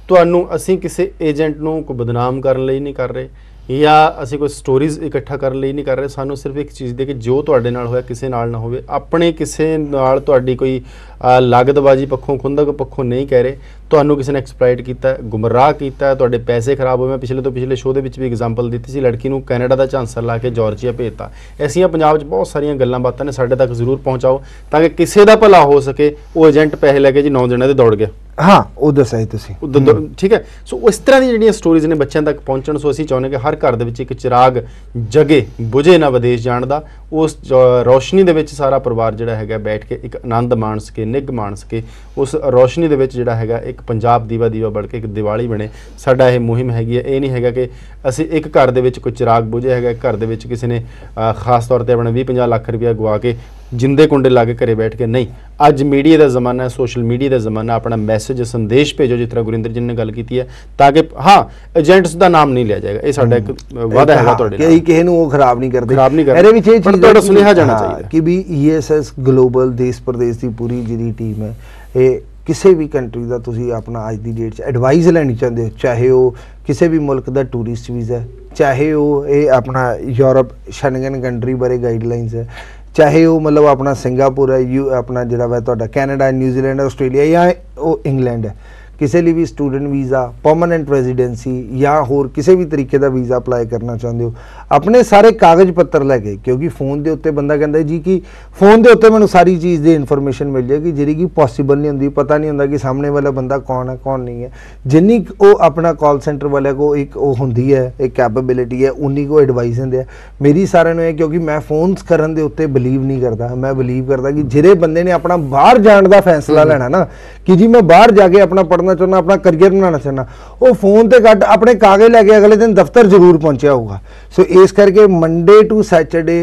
ਤੁਹਾਨੂੰ ਅਸੀਂ ਕਿਸੇ ਏਜੰਟ ਨੂੰ ਕੋਈ ਬਦਨਾਮ ਕਰਨ ਲਈ ਨਹੀਂ ਕਰ ਰਹੇ। ਜਾਂ ਅਸੀਂ ਕੋਈ ਸਟੋਰੀਜ਼ ਇਕੱਠਾ ਕਰਨ ਲਈ ਨਹੀਂ ਕਰ ਰਹੇ, ਸਾਨੂੰ ਸਿਰਫ ਇੱਕ ਚੀਜ਼ ਦੇ ਕਿ ਜੋ ਤੁਹਾਡੇ ਨਾਲ ਹੋਇਆ, ਕਿਸੇ ਨਾਲ ਨਾ ਹੋਵੇ। ਆਪਣੇ ਕਿਸੇ ਨਾਲ ਤੁਹਾਡੀ ਕੋਈ ਲਾਗਤਬਾਜ਼ੀ ਪੱਖੋਂ, ਖੁੰਦਕ ਪੱਖੋਂ ਨਹੀਂ ਕਹਿ ਰਹੇ। ਤੁਹਾਨੂੰ ਕਿਸੇ ਨੇ ਐਕਸਪਲਾਈਟ ਕੀਤਾ, ਗੁੰਮਰਾਹ ਕੀਤਾ, ਤੁਹਾਡੇ ਪੈਸੇ ਖਰਾਬ ਹੋਏ। ਮੈਂ ਪਿਛਲੇ ਤੋਂ ਪਿਛਲੇ ਸ਼ੋਅ ਦੇ ਵਿੱਚ ਵੀ ਐਗਜ਼ਾਮਪਲ ਦਿੱਤੀ ਸੀ, ਲੜਕੀ ਨੂੰ ਕੈਨੇਡਾ ਦਾ ਝਾਂਸਰ ਲਾ ਕੇ ਜਾਰਜੀਆ ਭੇਜਤਾ। ਐਸੀਆਂ ਪੰਜਾਬ 'ਚ ਬਹੁਤ ਸਾਰੀਆਂ ਗੱਲਾਂ ਬਾਤਾਂ ਨੇ, ਸਾਡੇ ਤੱਕ ਜ਼ਰੂਰ ਪਹੁੰਚਾਓ, ਤਾਂ ਕਿ ਕਿਸੇ ਦਾ ਭਲਾ ਹੋ ਸਕੇ, ਉਹ ਏਜੰਟ ਪੈਸੇ ਲੈ ਕੇ ਜੀ, ਨੌ ਜਣਿਆਂ ਦੇ ਦੌੜ ਗਿਆ। ਹਾਂ ਉਹ ਦੱਸਿਆ ਜੀ ਤੁਸੀਂ ਉਹ ਦ- ਠੀਕ ਹੈ। ਸੋ ਇਸ ਤਰ੍ਹਾਂ ਦੀਆਂ ਜਿਹੜੀਆਂ ਸਟੋਰੀਜ਼ ਨੇ ਬੱਚਿਆਂ ਤੱਕ ਪਹੁੰਚਣ ਸੋ ਅਸੀਂ ਚਾਹੁੰਦੇ ਕਿ ਹਰ ਘਰ ਦੇ ਵਿੱਚ ਇੱਕ ਚਿਰਾਗ ਜਗੇ, ਬੁਝੇ ਨਾ ਵਿਦੇਸ਼ ਜਾਣ ਦਾ। ਉਸ ਰੋਸ਼ਨੀ ਦੇ ਵਿੱਚ ਸਾਰਾ ਪਰਿਵਾਰ ਜਿਹੜਾ ਹੈਗਾ ਬੈਠ ਕੇ ਇੱਕ ਆਨੰਦ ਮਾਣ ਸਕੇ, ਨਿੱਘ ਮਾਣ ਸਕੇ। ਉਸ ਰੌਸ਼ਨੀ ਦੇ ਵਿੱਚ ਜਿਹੜਾ ਹੈਗਾ ਇੱਕ ਪੰਜਾਬ ਦੀਵਾ ਦੀਵਾ ਬਣ ਕੇ ਇੱਕ ਦੀਵਾਲੀ ਬਣੇ। ਸਾਡਾ ਇਹ ਮੁਹਿੰਮ ਹੈਗੀ ਹੈ। ਇਹ ਨਹੀਂ ਹੈਗਾ ਕਿ ਅਸੀਂ ਇੱਕ ਘਰ ਦੇ ਵਿੱਚ ਕੋਈ ਚਿਰਾਗ ਬੁਝੇ ਹੈਗਾ, ਘਰ ਦੇ ਵਿੱਚ ਕਿਸੇ ਨੇ ਖਾਸ ਤੌਰ ਤੇ ਆਪਣਾ 20 50 ਲੱਖ ਰੁਪਇਆ ਗਵਾ ਕੇ ਜਿੰਦੇ ਕੁੰਡੇ ਲਾ ਕੇ ਘਰੇ ਬੈਠ ਕੇ ਨਹੀਂ ਅੱਜ ਮੀਡੀਆ ਦਾ ਜ਼ਮਾਨਾ ਹੈ ਸੋਸ਼ਲ ਮੀਡੀਆ ਦਾ ਜ਼ਮਾਨਾ ਆਪਣਾ ਮੈਸੇਜ ਸੰਦੇਸ਼ ਭੇਜੋ ਜਿਸ ਤਰ੍ਹਾਂ ਗੁਰਿੰਦਰ ਜੀ ਨੇ ਗੱਲ ਕੀਤੀ ਹੈ ਤਾਂ ਕਿ ਹਾਂ ਏਜੰਟਸ ਦਾ ਨਾਮ ਨਹੀਂ ਲਿਆ ਜਾਏਗਾ ਇਹ ਸਾਡਾ ਇੱਕ ਵਾਅਦਾ ਹੈਗਾ ਤੁਹਾਡੇ ਕਿ ਨਾਲ ਕਿਸੇ ਨੂੰ ਉਹ ਖਰਾਬ ਨਹੀਂ ਕਰਦੇ ਖਰਾਬ ਨਹੀਂ ਕਰਦੇ। ਇਹਦੇ ਵਿੱਚ ਇਹ ਚੀਜ਼ ਤੁਹਾਡਾ ਕਿ- ਸੁਨੇਹਾ ਜਾਣਾ ਚਾਹੀਦਾ। ਕਿ ਵੀ ਈਐਸਐਸ ਗਲੋਬਲ ਦੇਸ਼ ਪ੍ਰਦੇਸ਼ ਦੀ ਪੂਰੀ ਜਿਹੜੀ ਟੀਮ ਹੈ ਇਹ ਕਿਸੇ ਵੀ ਕੰਟਰੀ ਦਾ ਤੁਸੀਂ ਆਪਣਾ ਅੱਜ ਦੀ ਡੇਟ 'ਚ ਐਡਵਾਈਸ ਲੈਣੀ ਚਾਹੁੰਦੇ ਹੋ ਚਾਹੇ ਉਹ ਕਿਸੇ ਵੀ ਮੁਲਕ ਦਾ ਟੂਰਿਸਟ ਵੀਜ਼ਾ ਹੈ ਚਾਹੇ ਉਹ ਇਹ ਆਪਣਾ ਯੂਰਪ ਸ਼ੈਂਗਨ ਕੰਟਰੀ ਬਾਰੇ ਗਾਈਡਲਾਈਨਸ ਹੈ ਚਾਹੇ ਉਹ ਮਤਲਬ ਆਪਣਾ ਸਿੰਗਾਪੁਰ ਹੈ, ਯੂ, ਆਪਣਾ ਜਿਹੜਾ ਵਾ ਤੁਹਾਡਾ ਕੈਨੇਡਾ, ਨਿਊਜ਼ੀਲੈਂਡ, ਆਸਟ੍ਰੇਲੀਆ ਜਾਂ ਉਹ ਇੰਗਲੈਂਡ ਹੈ। ਕਿਸੇ ਲਈ ਵੀ ਸਟੂਡੈਂਟ ਵੀਜ਼ਾ ਪਰਮਨੈਂਟ ਰੈਜ਼ੀਡੈਂਸੀ ਜਾਂ ਹੋਰ ਕਿਸੇ ਵੀ ਤਰੀਕੇ ਦਾ ਵੀਜ਼ਾ ਅਪਲਾਈ ਕਰਨਾ ਚਾਹੁੰਦੇ ਹੋ ਆਪਣੇ ਸਾਰੇ ਕਾਗਜ਼ ਪੱਤਰ ਲੈ ਕੇ ਕਿਉਂਕਿ ਫੋਨ ਦੇ ਉੱਤੇ ਬੰਦਾ ਕਹਿੰਦਾ ਜੀ ਕਿ ਫੋਨ ਦੇ ਉੱਤੇ ਮੈਨੂੰ ਸਾਰੀ ਚੀਜ਼ ਦੀ ਇਨਫੋਰਮੇਸ਼ਨ ਮਿਲ ਜਾਏਗੀ ਜਿਹੜੀ ਕਿ ਪੋਸੀਬਲ ਨਹੀਂ ਹੁੰਦੀ ਪਤਾ ਨਹੀਂ ਹੁੰਦਾ ਕਿ ਸਾਹਮਣੇ ਵਾਲਾ ਬੰਦਾ ਕੌਣ ਹੈ ਕੌਣ ਨਹੀਂ ਹੈ। ਜਿੰਨੀ ਉਹ ਆਪਣਾ ਕਾਲ ਸੈਂਟਰ ਵਾਲਿਆਂ ਕੋ ਇੱਕ ਉਹ ਹੁੰਦੀ ਹੈ ਇੱਕ ਕੈਪੇਬਿਲਿਟੀ ਹੈ ਉਨੀ ਕੋ ਐਡਵਾਈਸ ਦਿੰਦੇ ਆ। ਮੇਰੀ ਸਾਰਿਆਂ ਨੂੰ ਇਹ ਕਿਉਂਕਿ ਮੈਂ ਫੋਨਸ ਕਰਨ ਦੇ ਉੱਤੇ ਬਲੀਵ ਨਹੀਂ ਕਰਦਾ ਮੈਂ ਬਲੀਵ ਕਰਦਾ ਕਿ ਜਿਹੜੇ ਬੰਦੇ ਨੇ ਆਪਣਾ ਬਾਹਰ ਜਾਣ ਦਾ ਫੈਸਲਾ ਲੈਣਾ ਨਾ ਕਿ ਜੀ ਮੈਂ ਬਾਹਰ ਜਾ ਕੇ ਆਪਣਾ ਪੜ੍ਹਨਾ ਚਾਹੁੰਦਾ, ਆਪਣਾ ਕਰੀਅਰ ਬਣਾਉਣਾ ਚਾਹੁੰਦਾ। ਉਹ ਫੋਨ ਤੇ ਕੱਢ ਆਪਣੇ ਕਾਗਜ਼ ਲੈ ਕੇ ਅਗਲੇ ਦਿਨ ਦਫ਼ਤਰ ਜ਼ਰੂਰ ਪਹੁੰਚਿਆ ਹੋਊਗਾ। ਸੋ ਇਸ ਕਰਕੇ ਮੰਡੇ ਟੂ ਸੈਚਰਡੇ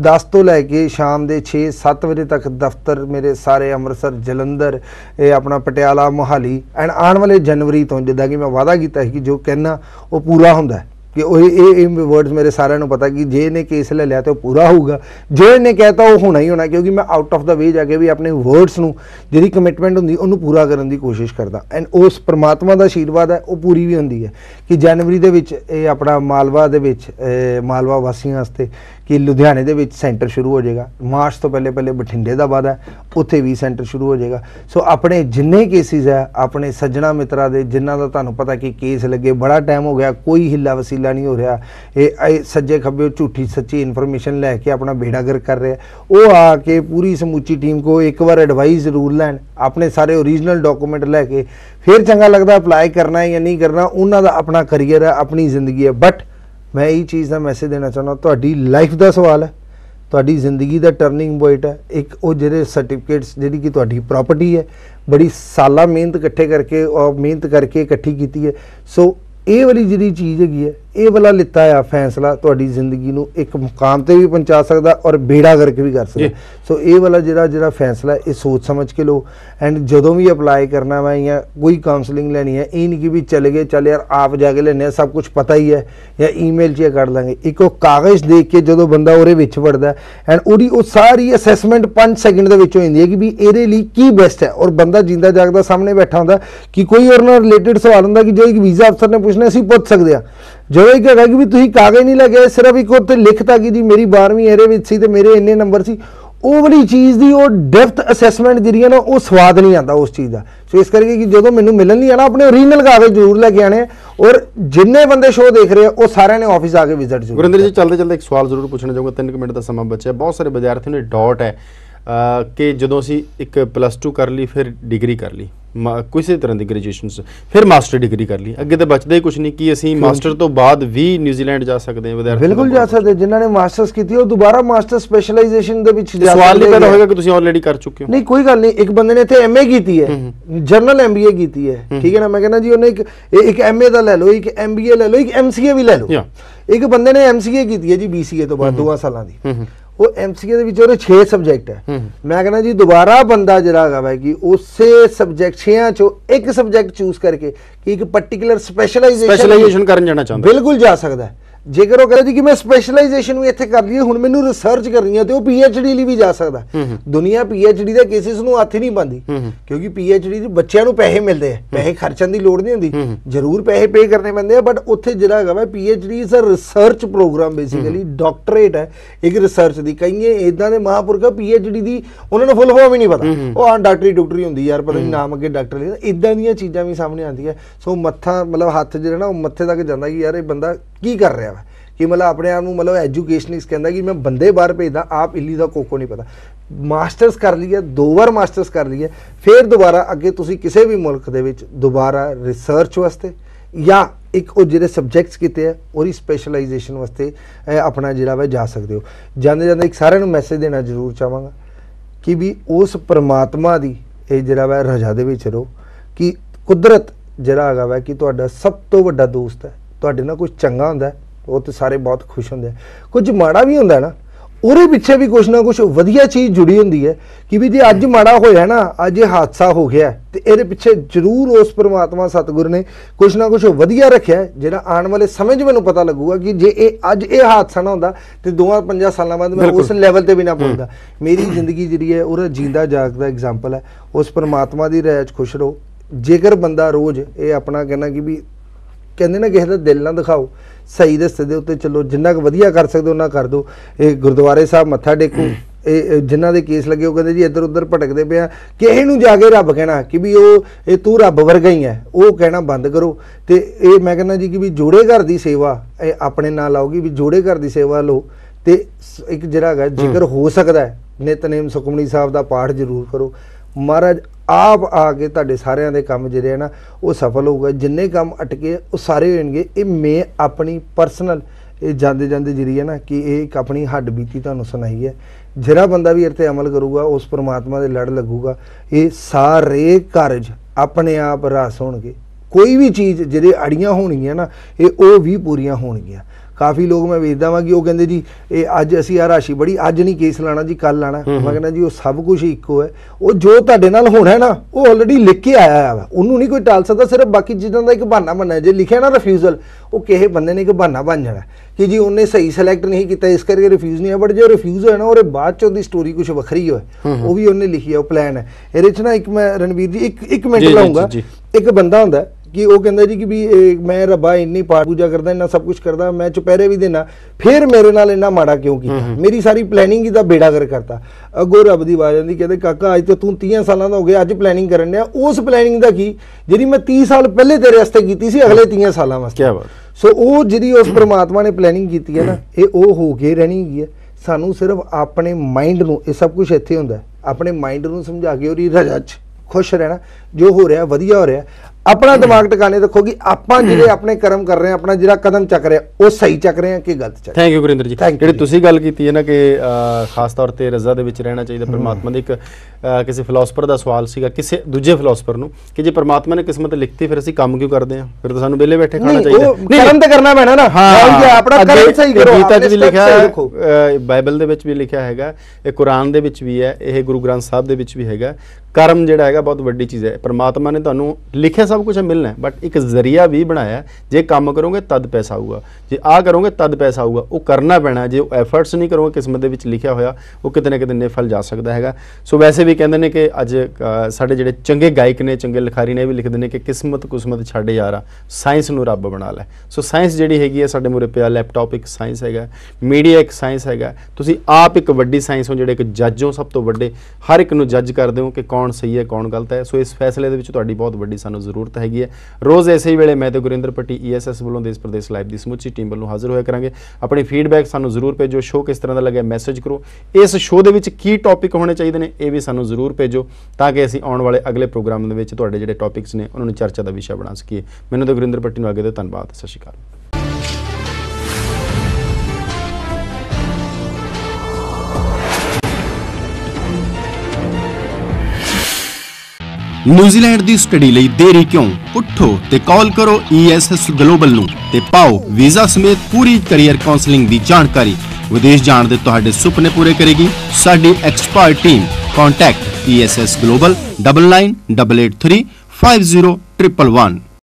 10 ਤੋਂ ਲੈ ਕੇ ਸ਼ਾਮ ਦੇ 6 7 ਵਜੇ ਤੱਕ ਦਫ਼ਤਰ ਮੇਰੇ ਸਾਰੇ ਅੰਮ੍ਰਿਤਸਰ, ਜਲੰਧਰ, ਇਹ ਆਪਣਾ ਪਟਿਆਲਾ, ਮੋਹਾਲੀ ਐਂਡ ਆਉਣ ਵਾਲੇ ਜਨਵਰੀ ਤੋਂ ਜਿੱਦਾਂ ਕਿ ਮੈਂ ਵਾਅਦਾ ਕੀਤਾ ਸੀ ਕਿ ਜੋ ਕਹਿਣਾ ਉਹ ਪੂਰਾ ਹੁੰਦਾ ਕਿ ਉਹ ਇਹ ਇਹ ਵਰਡਸ ਮੇਰੇ ਸਾਰਿਆਂ ਨੂੰ ਪਤਾ ਕਿ ਜੇ ਇਹਨੇ ਕੇਸ ਲੈ ਲਿਆ ਤਾਂ ਉਹ ਪੂਰਾ ਹੋਊਗਾ। ਜੇ ਇਹਨੇ ਕਹਿਤਾ ਉਹ ਹੋਣਾ ਹੀ ਹੋਣਾ, ਕਿਉਂਕਿ ਮੈਂ ਆਊਟ ਆਫ ਦਾ ਵੇ ਜਾ ਕੇ ਵੀ ਆਪਣੇ ਵਰਡਸ ਨੂੰ ਜਿਹੜੀ ਕਮਿਟਮੈਂਟ ਹੁੰਦੀ, ਉਹਨੂੰ ਪੂਰਾ ਕਰਨ ਦੀ ਕੋਸ਼ਿਸ਼ ਕਰਦਾ। ਐਂਡ ਉਸ ਪਰਮਾਤਮਾ ਦਾ ਆਸ਼ੀਰਵਾਦ ਹੈ, ਉਹ ਪੂਰੀ ਵੀ ਹੁੰਦੀ ਹੈ। ਕਿ ਜਨਵਰੀ ਦੇ ਵਿੱਚ ਇਹ ਆਪਣਾ ਮਾਲਵਾ ਦੇ ਵਿੱਚ ਮਾਲਵਾ ਵਾਸੀਆਂ ਵਾਸਤੇ ਕਿ ਲੁਧਿਆਣੇ ਦੇ ਵਿੱਚ ਸੈਂਟਰ ਸ਼ੁਰੂ ਹੋ ਜਾਏਗਾ। ਮਾਰਚ ਤੋਂ ਪਹਿਲੇ ਪਹਿਲੇ ਬਠਿੰਡੇ ਦਾ ਵਾਅਦਾ ਹੈ, ਉੱਥੇ ਵੀ ਸੈਂਟਰ ਸ਼ੁਰੂ ਹੋ ਜਾਏਗਾ। ਸੋ ਆਪਣੇ ਜਿੰਨੇ ਕੇਸਿਸ ਹੈ, ਆਪਣੇ ਸੱਜਣਾ ਮਿੱਤਰਾਂ ਦੇ, ਜਿਨ੍ਹਾਂ ਦਾ ਤੁਹਾਨੂੰ ਪਤਾ ਕਿ ਕੇਸ ਲੱਗੇ, ਬੜਾ ਟਾਈਮ ਹੋ ਗਿਆ, ਕੋਈ ਹਿੱਲਾ ਵਸੀਲਾ ਨਹੀਂ ਹੋ ਰਿਹਾ। ਇਹ ਇਹ ਸੱਜੇ ਖੱਬੇ ਝੂਠੀ ਸੱਚੀ ਇਨਫੋਰਮੇਸ਼ਨ ਲੈ ਕੇ ਆਪਣਾ ਬੇੜਾਗਰ ਕਰ ਰਿਹਾ। ਉਹ ਆ ਕੇ ਪੂਰੀ ਸਮੁੱਚੀ ਟੀਮ ਕੋ ਇੱਕ ਵਾਰ ਐਡਵਾਈਸ ਜ਼ਰੂਰ ਲੈਣ, ਆਪਣੇ ਸਾਰੇ ਓਰੀਜਨਲ ਡਾਕੂਮੈਂਟ ਲੈ ਕੇ, ਫਿਰ ਚੰਗਾ ਲੱਗਦਾ ਅਪਲਾਈ ਕਰਨਾ ਹੈ ਜਾਂ ਨਹੀਂ ਕਰਨਾ, ਉਹਨਾਂ ਦਾ ਆਪਣਾ ਕਰੀਅਰ ਹੈ, ਆਪਣੀ ਜ਼ਿੰਦਗੀ ਹੈ। ਬਟ ਮੈਂ ਇਹ ਚੀਜ਼ ਦਾ ਮੈਸੇਜ ਦੇਣਾ ਚਾਹੁੰਦਾ, ਤੁਹਾਡੀ ਲਾਈਫ ਦਾ ਸਵਾਲ ਹੈ, ਤੁਹਾਡੀ ਜ਼ਿੰਦਗੀ ਦਾ ਟਰਨਿੰਗ ਪੁਆਇੰਟ ਹੈ, ਇੱਕ ਉਹ ਜਿਹੜੇ ਸਰਟੀਫਿਕੇਟਸ ਜਿਹੜੀ ਕਿ ਤੁਹਾਡੀ ਪ੍ਰਾਪਰਟੀ ਹੈ, ਬੜੀ ਸਾਲਾ ਮਿਹਨਤ ਇਕੱਠੇ ਕਰਕੇ ਔਰ ਮਿਹਨਤ ਕਰਕੇ ਇਕੱਠੀ ਕੀਤੀ ਹੈ। ਸੋ ਇਹ ਵਾਲੀ ਜਿਹੜੀ ਚੀਜ਼ ਹੈਗੀ ਹੈ ਇਹ ਵਾਲਾ ਲਿੱਤਾ ਆ ਫੈਸਲਾ ਤੁਹਾਡੀ ਜ਼ਿੰਦਗੀ ਨੂੰ ਇੱਕ ਮੁਕਾਮ ਤੇ ਵੀ ਪਹੁੰਚਾ ਸਕਦਾ ਔਰ ਬੇੜਾ ਕਰਕੇ ਵੀ ਕਰ ਸਕਦਾ। ਸੋ ਇਹ ਵਾਲਾ ਜਿਹੜਾ ਜਿਹੜਾ ਫੈਸਲਾ ਇਹ ਸੋਚ ਸਮਝ ਕੇ ਲਓ। ਐਂਡ ਜਦੋਂ ਵੀ ਅਪਲਾਈ ਕਰਨਾ ਵਾ ਜਾਂ ਕੋਈ ਕਾਉਂਸਲਿੰਗ ਲੈਣੀ ਹੈ ਇਹ ਨਹੀਂ ਕਿ ਵੀ ਚਲੇ ਗਏ ਚੱਲ ਯਾਰ ਆਪ ਜਾ ਕੇ ਲੈਣੇ ਸਭ ਕੁਝ ਪਤਾ ਹੀ ਹੈ ਜਾਂ ਈਮੇਲ 'ਚ ਕਰ ਲਾਂਗੇ। ਇੱਕ ਉਹ ਕਾਗਜ਼ ਦੇਖ ਕੇ ਜਦੋਂ ਬੰਦਾ ਉਹਦੇ ਵਿੱਚ ਵੜਦਾ ਐਂਡ ਉਹਦੀ ਉਹ ਸਾਰੀ ਅਸੈਸਮੈਂਟ 5 ਸੈਕਿੰਡ ਦੇ ਵਿੱਚ ਹੋ ਜਾਂਦੀ ਹੈ ਕਿ ਵੀ ਇਹਦੇ ਲਈ ਕੀ ਬੈਸਟ ਹੈ। ਔਰ ਬੰਦਾ ਜਿੰਦਾ ਜਾਗਦਾ ਸਾਹਮਣੇ ਬੈਠਾ ਹੁੰਦਾ ਕਿ ਕੋਈ ਹੋਰ ਨਾਲ ਰਿਲੇਟਡ ਸਵਾਲ ਹੁੰਦਾ ਕਿ ਜੋ ਇੱਕ ਵੀਜ਼ਾ ਅਫਸਰ ਨੇ ਪੁੱਛਣਾ ਅਸੀਂ ਪੁੱਛ ਸਕਦੇ ਆ ਜਦੋਂ ਇੱਕ ਹੈਗਾ ਕਿ ਵੀ ਤੁਸੀਂ ਕਾਗਜ਼ ਨਹੀਂ ਲੈ ਆਏ, ਸਿਰਫ ਇੱਕ ਉੱਤੇ ਲਿਖਤਾ ਕਿ ਜੀ ਮੇਰੀ 12ਵੀਂ ਇਹਦੇ ਵਿੱਚ ਸੀ ਤੇ ਮੇਰੇ ਇੰਨੇ ਨੰਬਰ ਸੀ ਉਹ ਵਾਲੀ ਚੀਜ਼ ਦੀ ਉਹ ਡੈਪਥ ਅਸੈਸਮੈਂਟ ਜਿਹੜੀ ਹੈ ਨਾ ਉਹ ਸਵਾਦ ਨਹੀਂ ਆਉਂਦਾ ਉਸ ਚੀਜ਼ ਦਾ। ਸੋ ਇਸ ਕਰਕੇ ਕਿ ਜਦੋਂ ਮੈਨੂੰ ਮਿਲਣ ਨਹੀਂ ਆਣਾ ਆਪਣੇ ਓਰੀਜਨਲ ਕਾਗਜ਼ ਜ਼ਰੂਰ ਲੈ ਕੇ ਆਣੇ ਔਰ ਜਿੰਨੇ ਬੰਦੇ ਸ਼ੋਅ ਦੇਖ ਰਹੇ ਆ ਉਹ ਸਾਰਿਆਂ ਨੇ ਆਫਿਸ ਆ ਕੇ ਵਿਜ਼ਿਟ ਜ਼ਰੂਰ ਗੁਰਿੰਦਰ ਜੀ ਚੱਲਦੇ ਚੱਲਦੇ ਇੱਕ ਸਵਾਲ ਜ਼ਰੂਰ ਪੁੱਛਣਾ ਚਾਹੂੰਗਾ 3 ਮਿੰਟ ਦਾ ਸਮਾਂ ਬਚਿਆ ਬਹੁਤ ਸਾਰੇ ਵਿਦਿਆਰਥੀਆਂ ਨੇ ਡਾਟ ਹੈ। ਕਿ ਜਦੋਂ ਅਸੀਂ ਇੱਕ ਪਲੱਸ 2 ਕਰ ਲਈ ਫਿਰ ਡਿਗਰੀ ਕਰ ਲਈ। ਕਿਸੇ ਤਰ੍ਹਾਂ ਦੀ ਗ੍ਰੈਜੂਏਸ਼ਨ ਫਿਰ ਮਾਸਟਰ ਡਿਗਰੀ ਕਰ ਲਈ। ਅੱਗੇ ਤਾਂ ਬਚਦਾ ਹੀ ਕੁਝ ਨਹੀਂ ਕਿ ਅਸੀਂ ਮਾਸਟਰ ਤੋਂ ਬਾਅਦ ਵੀ ਨਿਊਜ਼ੀਲੈਂਡ ਜਾ ਸਕਦੇ ਹਾਂ ਵਿਦਿਆਰਥੀ ਬਿਲਕੁਲ ਜਾ ਸਕਦੇ। ਜਿਨ੍ਹਾਂ ਨੇ ਮਾਸਟਰਸ ਕੀਤੀ ਉਹ ਦੁਬਾਰਾ ਮਾਸਟਰ ਸਪੈਸ਼ਲਾਈਜੇਸ਼ਨ ਦੇ ਵਿੱਚ ਜਾ ਸਵਾਲ ਨਹੀਂ ਸਕਦੇ ਪੈਦਾ ਹੈ। ਹੋਏਗਾ ਕਿ ਤੁਸੀਂ ਆਲਰੇਡੀ ਕਰ ਚੁੱਕੇ ਹੋ। ਨਹੀਂ ਕੋਈ ਗੱਲ ਨਹੀਂ। ਇੱਕ ਬੰਦੇ ਨੇ ਇੱਥੇ ਐਮਏ ਕੀਤੀ ਹੈ। ਜਰਨਲ ਐਮਬੀਏ ਕੀਤੀ ਹੈ। ਠੀਕ ਹੈ ਨਾ? ਮੈਂ ਕਹਿੰਦਾ ਜੀ ਉਹਨੇ ਇੱਕ ਇੱਕ ਐਮਏ ਦਾ ਲੈ ਲਓ ਇੱਕ ਐਮਬੀਏ ਲੈ ਲਓ ਇੱਕ ਐਮਸੀਏ ਵੀ ਲੈ ਲਓ. ਇੱਕ ਬੰਦੇ ਨੇ ਐਮਸੀਏ ਕੀਤੀ ਹੈ ਜੀ ਬੀਸੀਏ ਤੋਂ ਬਾਅਦ ਦੋਆਂ ਸਾਲਾਂ ਦੀ। ਉਹ ਐਮਸੀਏ ਦੇ ਵਿੱਚ ਉਹਦੇ 6 ਸਬਜੈਕਟ ਹੈ। ਮੈਂ ਕਹਿੰਦਾ ਜੀ ਦੁਬਾਰਾ ਬੰਦਾ ਜਿਹੜਾ ਹੈਗਾ ਵਾ ਕਿ ਉਸੇ ਸਬਜੈਕਟ 6ਾਂ ਚੋਂ ਇੱਕ ਸਬਜੈਕਟ ਚੂਜ਼ ਕਰਕੇ ਕਿ ਇੱਕ ਪਾਰਟਿਕੂਲਰ ਸਪੈਸ਼ਲਾਈਜੇਸ਼ਨ ਸਪੈਸ਼ਲਾਈਜੇਸ਼ਨ ਕਰਨ ਜਾਣਾ ਚਾਹੁੰਦਾ। ਬਿਲਕੁਲ ਜਾ ਸਕਦਾ ਹੈ। ਜੇਕਰ ਉਹ ਕਹਿੰਦਾ ਜੀ ਕਿ ਮੈਂ ਸਪੈਸ਼ਲਾਈਜੇਸ਼ਨ ਵੀ ਇੱਥੇ ਕਰ ਲਈ ਹੈ, ਹੁਣ ਮੈਨੂੰ ਰਿਸਰਚ ਕਰਨੀ ਹੈ ਤੇ ਉਹ ਡੀ ਲਈ ਵੀ ਜਾ ਸਕਦਾ। ਦੁਨੀਆ ਡੀ ਦੇ ਕੇਸਿਸ ਨੂੰ ਹੱਥ ਹੀ ਨਹੀਂ ਪਾਉਂਦੀ। ਕਿਉਂਕਿ ਡੀ ਦੇ ਬੱਚਿਆਂ ਨੂੰ ਪੈਸੇ ਮਿਲਦੇ ਆ ਪੈਸੇ ਖਰਚਣ ਦੀ ਲੋੜ ਨਹੀਂ ਹੁੰਦੀ। ਜ਼ਰੂਰ ਪੈਸੇ ਪੇ ਕਰਨੇ ਪੈਂਦੇ ਆ ਬਟ ਉੱਥੇ ਜਿਹੜਾ ਹੈਗਾ ਵਾ D is a research program basically doctorate ਹੈ। ਇੱਕ ਰਿਸਰਚ ਦੀ। ਕਈਏ ਇਦਾਂ ਦੇ ਮਹਾਪੁਰਖ ਡੀ ਦੀ ਉਹਨਾਂ ਨੂੰ ਫੁੱਲ ਫਾਰਮ ਹੀ ਨਹੀਂ ਪਤਾ। ਉਹ ਆ ਡਾਕਟਰੀ ਡਾਕਟਰੀ ਹੁੰਦੀ ਯਾਰ ਪਤਾ ਨਹੀਂ ਨਾਮ ਅੱਗੇ ਡਾਕਟਰ ਲਿਖਦਾ। ਇਦਾਂ ਦੀਆਂ ਚੀਜ਼ਾਂ ਵੀ ਸਾਹਮਣੇ ਆਉਂਦੀਆਂ। ਸੋ ਮੱਥਾ ਮਤਲਬ ਹੱਥ ਜਿਹੜਾ ਨਾ ਉਹ ਮੱਥੇ ਤੱਕ ਜਾਂਦਾ ਕਿ ਯਾਰ ਇਹ ਬੰਦਾ ਕੀ ਕਰ ਰਿਹਾ ਵਾ ਕਿ ਮਤਲਬ ਆਪਣੇ ਆਪ ਨੂੰ ਮਤਲਬ ਐਜੂਕੇਸ਼ਨਿਸਟ ਕਹਿੰਦਾ ਕਿ ਮੈਂ ਬੰਦੇ ਬਾਹਰ ਭੇਜਦਾ, ਆਪ ਇੱਲੀ ਦਾ ਕੋਕੋ ਨਹੀਂ ਪਤਾ। ਮਾਸਟਰਸ ਕਰ ਲਈਏ ਦੋ ਵਾਰ ਮਾਸਟਰਸ ਕਰ ਲਈਏ ਫਿਰ ਦੁਬਾਰਾ ਅੱਗੇ ਤੁਸੀਂ ਕਿਸੇ ਵੀ ਮੁਲਕ ਦੇ ਵਿੱਚ ਦੁਬਾਰਾ ਰਿਸਰਚ ਵਾਸਤੇ ਜਾਂ ਇੱਕ ਉਹ ਜਿਹੜੇ ਸਬਜੈਕਟਸ ਕੀਤੇ ਆ, ਉਹਦੀ ਸਪੈਸ਼ਲਾਈਜੇਸ਼ਨ ਵਾਸਤੇ ਆਪਣਾ ਜਿਹੜਾ ਵਾ ਜਾ ਸਕਦੇ ਹੋ। ਜਾਂਦੇ ਜਾਂਦੇ ਇੱਕ ਸਾਰਿਆਂ ਨੂੰ ਮੈਸੇਜ ਦੇਣਾ ਜ਼ਰੂਰ ਚਾਹਾਂਗਾ ਕਿ ਵੀ ਉਸ ਪਰਮਾਤਮਾ ਦੀ ਇਹ ਜਿਹੜਾ ਵਾ ਰਜ਼ਾ ਦੇ ਵਿੱਚ ਰਹੋ ਕਿ ਕੁਦਰਤ ਜਿਹੜਾ ਹੈਗਾ ਵਾ ਕਿ ਤੁਹਾਡਾ ਸਭ ਤੋਂ ਵੱਡਾ ਦੋਸਤ ਹੈ। ਤੁਹਾਡੇ ਨਾਲ ਕੁਝ ਚੰਗਾ ਹੁੰਦਾ ਉਹ ਤੇ ਸਾਰੇ ਬਹੁਤ ਖੁਸ਼ ਹੁੰਦੇ ਕੁਝ ਮਾੜਾ ਵੀ ਹੁੰਦਾ ਨਾ ਉਹਦੇ ਪਿੱਛੇ ਵੀ ਕੁਝ ਨਾ ਕੁਝ ਵਧੀਆ ਚੀਜ਼ ਜੁੜੀ ਹੁੰਦੀ ਹੈ ਕਿ ਵੀ ਜੇ ਅੱਜ ਮਾੜਾ ਹੋਇਆ ਨਾ ਅੱਜ ਇਹ ਹਾਦਸਾ ਹੋ ਗਿਆ ਤੇ ਇਹਦੇ ਪਿੱਛੇ ਜ਼ਰੂਰ ਉਸ ਪ੍ਰਮਾਤਮਾ ਸਤਿਗੁਰ ਨੇ ਕੁਝ ਨਾ ਕੁਝ ਵਧੀਆ ਰੱਖਿਆ ਜਿਹੜਾ ਆਉਣ ਵਾਲੇ ਸਮੇਂ 'ਚ ਮੈਨੂੰ ਪਤਾ ਲੱਗੂਗਾ ਕਿ ਜੇ ਇਹ ਅੱਜ ਇਹ ਹਾਦਸਾ ਨਾ ਹੁੰਦਾ ਤੇ ਦੋਵਾਂ ਪੰਜਾਂ ਸਾਲਾਂ ਬਾਅਦ ਮੈਂ। ਉਸ ਲੈਵਲ ਤੇ ਵੀ ਨਾ ਪਹੁੰਚਦਾ। ਮੇਰੀ ਜ਼ਿੰਦਗੀ ਜਿਹੜੀ ਹੈ ਉਹਦਾ ਜਿੰਦਾ ਜਾਗਦਾ ਐਗਜ਼ਾਮਪਲ ਹੈ। ਉਸ ਪ੍ਰਮਾਤਮਾ ਦੀ ਰਹਿ 'ਚ ਖੁਸ਼ ਰਹੋ। ਜੇਕਰ ਬੰਦਾ ਰੋਜ਼ ਇਹ ਆਪਣਾ ਕਹਿਣਾ ਕਿ ਵੀ ਕਹਿੰਦੇ ਨਾ ਕਿਸੇ ਦਾ ਦਿਲ ਨਾ ਦਿਖਾਓ ਸਹੀ ਰਸਤੇ ਦੇ ਉੱਤੇ ਚੱਲੋ ਜਿੰਨਾ ਕੁ ਵਧੀਆ ਕਰ ਸਕਦੇ ਹੋ ਉਹਨਾਂ ਕਰ ਦਿਓ ਇਹ ਗੁਰਦੁਆਰੇ ਸਾਹਿਬ ਮੱਥਾ ਟੇਕੋ। ਇਹ ਜਿਨ੍ਹਾਂ ਦੇ ਕੇਸ ਲੱਗੇ ਉਹ ਕਹਿੰਦੇ ਜੀ ਇੱਧਰ ਉੱਧਰ ਭਟਕਦੇ ਪਿਆ ਕਿਸੇ ਨੂੰ ਜਾ ਕੇ ਰੱਬ ਕਹਿਣਾ ਕਿ ਵੀ ਉਹ ਇਹ ਤੂੰ ਰੱਬ ਵਰਗਾ ਹੀ ਹੈ ਉਹ ਕਹਿਣਾ ਬੰਦ ਕਰੋ। ਤੇ ਇਹ ਮੈਂ ਕਹਿੰਦਾ ਜੀ ਕਿ ਵੀ ਜੋੜੇ ਘਰ ਦੀ ਸੇਵਾ ਇਹ ਆਪਣੇ ਨਾਲ ਆਉਗੀ ਵੀ ਜੋੜੇ ਘਰ ਦੀ ਸੇਵਾ ਲਓ। ਤੇ ਇੱਕ ਜਿਹੜਾ ਹੈਗਾ ਜ਼ਿਕਰ ਹੋ ਸਕਦਾ ਹੈ ਨਿਤਨੇਮ ਸੁਖਮਨੀ ਸਾਹਿਬ ਦਾ ਪਾਠ ਜ਼ਰੂਰ ਕਰੋ। ਮਹਾਰਾਜ ਆਪ ਆ ਕੇ ਤੁਹਾਡੇ ਸਾਰਿਆਂ ਦੇ ਕੰਮ ਜਿਹੜੇ ਆ ਨਾ, ਉਹ ਸਫਲ ਹੋਊਗਾ। ਜਿੰਨੇ ਕੰਮ ਅਟਕੇ, ਉਹ ਸਾਰੇ ਹੋਣਗੇ। ਇਹ ਮੈਂ ਆਪਣੀ ਪਰਸਨਲ ਇਹ ਜਾਂਦੇ ਜਾਂਦੇ ਜਿਹੜੀ ਹੈ ਨਾ, ਕਿ ਇਹ ਇੱਕ ਆਪਣੀ ਹੱਡ ਬੀਤੀ ਤੁਹਾਨੂੰ ਸੁਣਾਈ ਹੈ। ਜਿਹੜਾ ਬੰਦਾ ਵੀ ਇਹ ਤੇ ਅਮਲ ਕਰੂਗਾ, ਉਸ ਪਰਮਾਤਮਾ ਦੇ ਲੜ ਲੱਗੂਗਾ। ਇਹ ਸਾਰੇ ਕਾਰਜ ਆਪਣੇ ਆਪ ਰਸ ਹੋਣਗੇ। ਕੋਈ ਵੀ ਚੀਜ਼ ਜਿਹੜੇ ਅੜੀਆਂ ਹੋਣਗੀਆਂ ਨਾ, ਇਹ ਉਹ ਵੀ ਪੂਰੀਆਂ ਹੋਣਗੀਆਂ। ਕਾਫੀ ਲੋਕ ਮੈਂ ਵੇਖਦਾ ਵਾਂ ਕਿ ਉਹ ਕਹਿੰਦੇ ਜੀ ਇਹ ਅੱਜ ਅਸੀਂ ਆ ਰਾਸ਼ੀ ਬੜੀ ਅੱਜ ਨਹੀਂ ਕੇਸ ਲਾਣਾ ਜੀ ਕੱਲ ਲਾਣਾ। ਮੈਂ ਕਹਿੰਦਾ ਜੀ ਉਹ ਸਭ ਕੁਝ ਇੱਕੋ ਹੈ। ਉਹ ਜੋ ਤੁਹਾਡੇ ਨਾਲ ਹੋਣਾ ਹੈ ਨਾ ਉਹ ਆਲਰੇਡੀ ਲਿਖ ਕੇ ਆਇਆ ਵਾ। ਉਹਨੂੰ ਨਹੀਂ ਕੋਈ ਟਾਲ ਸਕਦਾ ਸਿਰਫ ਬਾਕੀ ਚੀਜ਼ਾਂ ਦਾ ਇੱਕ ਬਹਾਨਾ ਬਣਨਾ ਹੈ। ਜੇ ਲਿਖਿਆ ਨਾ ਰਿਫਿਊਜ਼ਲ ਉਹ ਕਿਸੇ ਬੰਦੇ ਨੇ ਇੱਕ ਬਹਾਨਾ ਬਣ ਜਾਣਾ। ਕਿ ਜੀ ਉਹਨੇ ਸਹੀ ਸਿਲੈਕਟ ਨਹੀਂ ਕੀਤਾ ਇਸ ਕਰਕੇ ਰਿਫਿਊਜ਼ ਨਹੀਂ ਹੈ ਬਟ ਜੇ ਰਿਫਿਊਜ਼ ਹੋਇਆ ਨਾ ਉਹਦੇ ਬਾਅਦ ਚ ਉਹਦੀ ਸਟੋਰੀ ਕੁਝ ਵੱਖਰੀ ਹੋਏ। ਉਹ ਵੀ ਉਹਨੇ ਲਿਖੀ ਹੈ ਉਹ ਪਲਾਨ ਹੈ। ਇਹਦੇ ਚ ਨਾ ਇੱਕ ਮੈਂ ਰਣਵੀਰ ਜੀ ਇੱਕ ਇੱਕ ਮਿੰਟ ਲਾਉਂਗਾ। ਇੱਕ ਬੰਦਾ ਹੁੰਦਾ ਹੈ ਕਿ ਉਹ ਕਹਿੰਦਾ ਜੀ ਕਿ ਵੀ ਮੈਂ ਰੱਬਾ ਇੰਨੀ ਪਾਠ ਪੂਜਾ ਕਰਦਾ ਇੰਨਾ ਸਭ ਕੁਝ ਕਰਦਾ ਮੈਂ ਚੁਪਹਿਰੇ ਵੀ ਦੇਣਾ ਫਿਰ ਮੇਰੇ ਨਾਲ ਇੰਨਾ ਮਾੜਾ ਕਿਉਂ ਕੀਤਾ? ਮੇਰੀ ਸਾਰੀ ਪਲੈਨਿੰਗ ਹੀ ਤਾਂ ਬੇੜਾ ਕਰ ਕਰਤਾ। ਅੱਗੋਂ ਰੱਬ ਦੀ ਆਵਾਜ਼ ਆਉਂਦੀ ਕਹਿੰਦੇ ਕਾਕਾ ਅੱਜ ਤੇ ਤੂੰ 30 ਸਾਲਾਂ ਦਾ ਹੋ ਗਿਆ ਅੱਜ ਪਲੈਨਿੰਗ ਕਰਨ ਡਿਆ। ਉਸ ਪਲੈਨਿੰਗ ਦਾ ਕੀ? ਜਿਹੜੀ ਮੈਂ 30 ਸਾਲ ਪਹਿਲੇ ਤੇਰੇ ਵਾਸਤੇ ਕੀਤੀ ਸੀ ਅਗਲੇ 30 ਸਾਲਾਂ ਵਾਸਤੇ। ਕਿਆ ਬਾਤ। ਸੋ ਉਹ ਜਿਹੜੀ ਉਸ ਪ੍ਰਮਾਤਮਾ ਨੇ ਪਲੈਨਿੰਗ ਕੀਤੀ ਹੈ ਨਾ ਇਹ ਉਹ ਹੋ ਕੇ ਰਹਿਣੀ ਹੈਗੀ ਹੈ। ਸਾਨੂੰ ਸਿਰਫ ਆਪਣੇ ਮਾਈਂਡ ਨੂੰ ਇਹ ਸਭ ਕੁਝ ਇੱਥੇ ਹੁੰਦਾ ਆਪਣੇ ਮਾਈਂਡ ਨੂੰ ਸਮਝਾ ਕੇ ਉਹਦੀ ਰਜਾ 'ਚ ਖੁਸ਼ ਰਹਿਣਾ। ਜੋ ਹੋ ਰਿਹਾ ਵਧੀਆ ਹੋ ਰਿਹਾ। ਆਪਣਾ ਦਿਮਾਗ ਟਿਕਾਣੇ ਰੱਖੋ ਕਿ ਆਪਾਂ ਜਿਹੜੇ ਆਪਣੇ ਕਰਮ ਕਰ ਰਹੇ ਹਾਂ ਆਪਣਾ ਜਿਹੜਾ ਕਦਮ ਚੱਕ ਰਹੇ ਉਹ ਸਹੀ ਚੱਕ ਰਹੇ ਕਿ ਗਲਤ ਚੱਕ ਰਹੇ ਥੈਂਕ ਯੂ ਗੁਰਿੰਦਰ ਜੀ। ਜਿਹੜੀ। ਤੁਸੀਂ ਗੱਲ ਕੀਤੀ ਹੈ ਨਾ ਕਿ ਖਾਸ ਤੌਰ ਤੇ ਰਜ਼ਾ ਦੇ ਵਿੱਚ ਰਹਿਣਾ ਚਾਹੀਦਾ ਪਰਮਾਤਮਾ ਦੇ ਇੱਕ ਕਿਸੇ ਫਿਲਾਸਫਰ ਦਾ ਸਵਾਲ ਸੀਗਾ ਕਿਸੇ ਦੂਜੇ ਫਿਲਾਸਫਰ ਨੂੰ ਕਿ ਜੇ ਪਰਮਾਤਮਾ ਨੇ ਕਿਸਮਤ ਲਿਖਤੀ ਫਿਰ ਅਸੀਂ ਕੰਮ ਕਿਉਂ ਕਰਦੇ ਹਾਂ? ਫਿਰ ਤਾਂ ਸਾਨੂੰ ਵਿਹਲੇ ਬੈਠੇ ਖਾਣਾ ਚਾਹੀਦਾ। ਕਰਮ ਤਾਂ ਕਰਨਾ ਪੈਣਾ ਨਾ। ਹਾਂ ਜੀ ਆਪਣਾ ਕਰਮ ਸਹੀ ਕਰੋ ਗੀਤਾ 'ਚ ਵੀ ਲਿਖਿਆ ਹੈ ਬਾਈਬਲ ਦੇ ਵਿੱਚ ਵੀ ਲਿਖਿਆ ਹੈਗਾ ਇਹ ਕੁਰਾਨ ਦੇ ਵਿੱਚ ਵੀ ਹੈ ਇਹ ਗੁਰੂ ਗ੍ਰੰਥ ਸਾਹਿਬ ਦੇ ਵਿੱਚ ਵੀ ਹੈਗਾ। ਕਰਮ ਜਿਹੜਾ ਹੈਗਾ ਬਹੁਤ ਵੱਡੀ ਚੀਜ਼ ਹੈ। ਪਰਮਾਤਮਾ ਨੇ ਤੁਹਾਨੂੰ ਲਿਖਿਆ ਸਭ ਕੁਝ ਮਿਲਣਾ ਬਟ ਇੱਕ ਜ਼ਰੀਆ ਵੀ ਬਣਾਇਆ ਜੇ ਕੰਮ ਕਰੋਗੇ ਤਦ ਪੈਸਾ ਆਊਗਾ। ਜੇ ਆ ਕਰੋਗੇ ਤਦ ਪੈਸਾ ਆਊਗਾ। ਉਹ ਕਰਨਾ ਪੈਣਾ ਜੇ ਉਹ ਐਫਰਟਸ ਨਹੀਂ ਕਰੋਗੇ, ਕਿਸਮਤ ਦੇ ਵਿੱਚ ਲਿਖਿਆ ਹੋਇਆ, ਉਹ ਕਿਤੇ ਨਾ ਕਿਤੇ ਨਿਫਲ ਜਾ ਸਕਦਾ ਹੈਗਾ। ਸੋ ਵੈਸੇ ਵੀ ਕਹਿੰਦੇ ਨੇ ਕਿ ਅੱਜ ਸਾਡੇ ਜਿਹੜੇ ਚੰਗੇ ਗਾਇਕ ਨੇ, ਚੰਗੇ ਲਿਖਾਰੀ ਨੇ ਇਹ ਵੀ ਲਿਖਦੇ ਨੇ ਕਿ ਕਿਸਮਤ ਕੁਸਮਤ ਛੱਡ ਯਾਰਾ ਸਾਇੰਸ ਨੂੰ ਰੱਬ ਬਣਾ ਲੈ। ਸੋ ਸਾਇੰਸ ਜਿਹੜੀ ਹੈਗੀ ਹੈ, ਸਾਡੇ ਮੂਰੇ ਪਿਆ ਲੈਪਟਾਪ ਇੱਕ ਸਾਇੰਸ ਹੈਗਾ ਮੀਡੀਆ ਇੱਕ ਸਾਇੰਸ ਹੈਗਾ। ਤੁਸੀਂ ਆਪ ਇੱਕ ਵੱਡੀ ਸਾਇੰਸ ਹੋ, ਜਿਹੜੇ ਇੱਕ ਜੱਜ ਹੋ, ਸਭ ਤੋਂ ਵੱਡੇ। ਹਰ ਇੱਕ ਨੂੰ ਜੱਜ ਕਰਦੇ ਹੋ ਕਿ ਕੌਣ ਸਹੀ ਹੈ, ਕੌਣ ਗਲਤ ਹੈ। ਸੋ ਇਸ ਫੈਸਲੇ ਦੇ ਵਿੱਚ ਤੁਹਾਡੀ ਬਹੁਤ ਵੱਡੀ ਸਾਨੂੰ ਜ਼ਰੂਰਤ ਹੈਗੀ ਹੈ। ਰੋਜ਼ ਐਸੇ ਹੀ ਵੇਲੇ ਮੈਂ ਤੇ ਗੁਰਿੰਦਰ ਪੱਟੀ ਈਐਸਐਸ ਵੱਲੋਂ ਦੇਸ਼ ਪ੍ਰਦੇਸ਼ ਲਾਈਵ ਦੀ ਸਮੁੱਚੀ ਟੀਮ ਵੱਲੋਂ ਹਾਜ਼ਰ ਹੋਇਆ ਕਰਾਂਗੇ। ਆਪਣੀ ਫੀਡਬੈਕ ਸਾਨੂੰ ਜ਼ਰੂਰ ਭੇਜੋ। ਸ਼ੋਅ ਕਿਸ ਤਰ੍ਹਾਂ ਦਾ ਲੱਗਿਆ ਮੈਸੇਜ ਕਰੋ। ਇਸ ਸ਼ੋਅ ਦੇ ਵਿੱਚ ਕੀ ਟੌਪਿਕ ਹੋਣੇ ਚਾਹੀਦੇ ਨੇ, ਇਹ ਵੀ ਸਾਨੂੰ ਜ਼ਰੂਰ ਭੇਜੋ ਤਾਂ ਕਿ ਅਸੀਂ ਆਉਣ ਵਾਲੇ ਅਗਲੇ ਪ੍ਰੋਗਰਾਮ ਦੇ ਵਿੱਚ ਤੁਹਾਡੇ ਜਿਹੜੇ ਟੌਪਿਕਸ ਨੇ, ਉਹਨਾਂ ਨੂੰ ਚਰਚਾ ਦਾ ਵਿਸ਼ਾ ਬਣਾ ਸਕੀਏ। ਮੈਨੂੰ ਤੇ ਗੁਰਿੰਦਰ ਪੱਟੀ ਨੂੰ ਅੱਗੇ ਤੋਂ ਧੰਨਵਾਦ। ਸਤਿ ਸ਼੍ਰੀ ਅਕਾਲ। ਨਿਊਜ਼ੀਲੈਂਡ ਦੀ ਸਟੱਡੀ ਲਈ ਦੇਰੀ ਕਿਉਂ? ਉੱਠੋ ਤੇ ਕਾਲ ਕਰੋ ESS ਗਲੋਬਲ ਨੂੰ ਤੇ ਪਾਓ ਵੀਜ਼ਾ ਸਮੇਤ ਪੂਰੀ ਕੈਰੀਅਰ ਕਾਉਂਸਲਿੰਗ ਦੀ ਜਾਣਕਾਰੀ। ਵਿਦੇਸ਼ ਜਾਣ ਦੇ ਤੁਹਾਡੇ ਸੁਪਨੇ ਪੂਰੇ ਕਰੇਗੀ। ਸਾਡੀ expert team contact ESS global 9988350111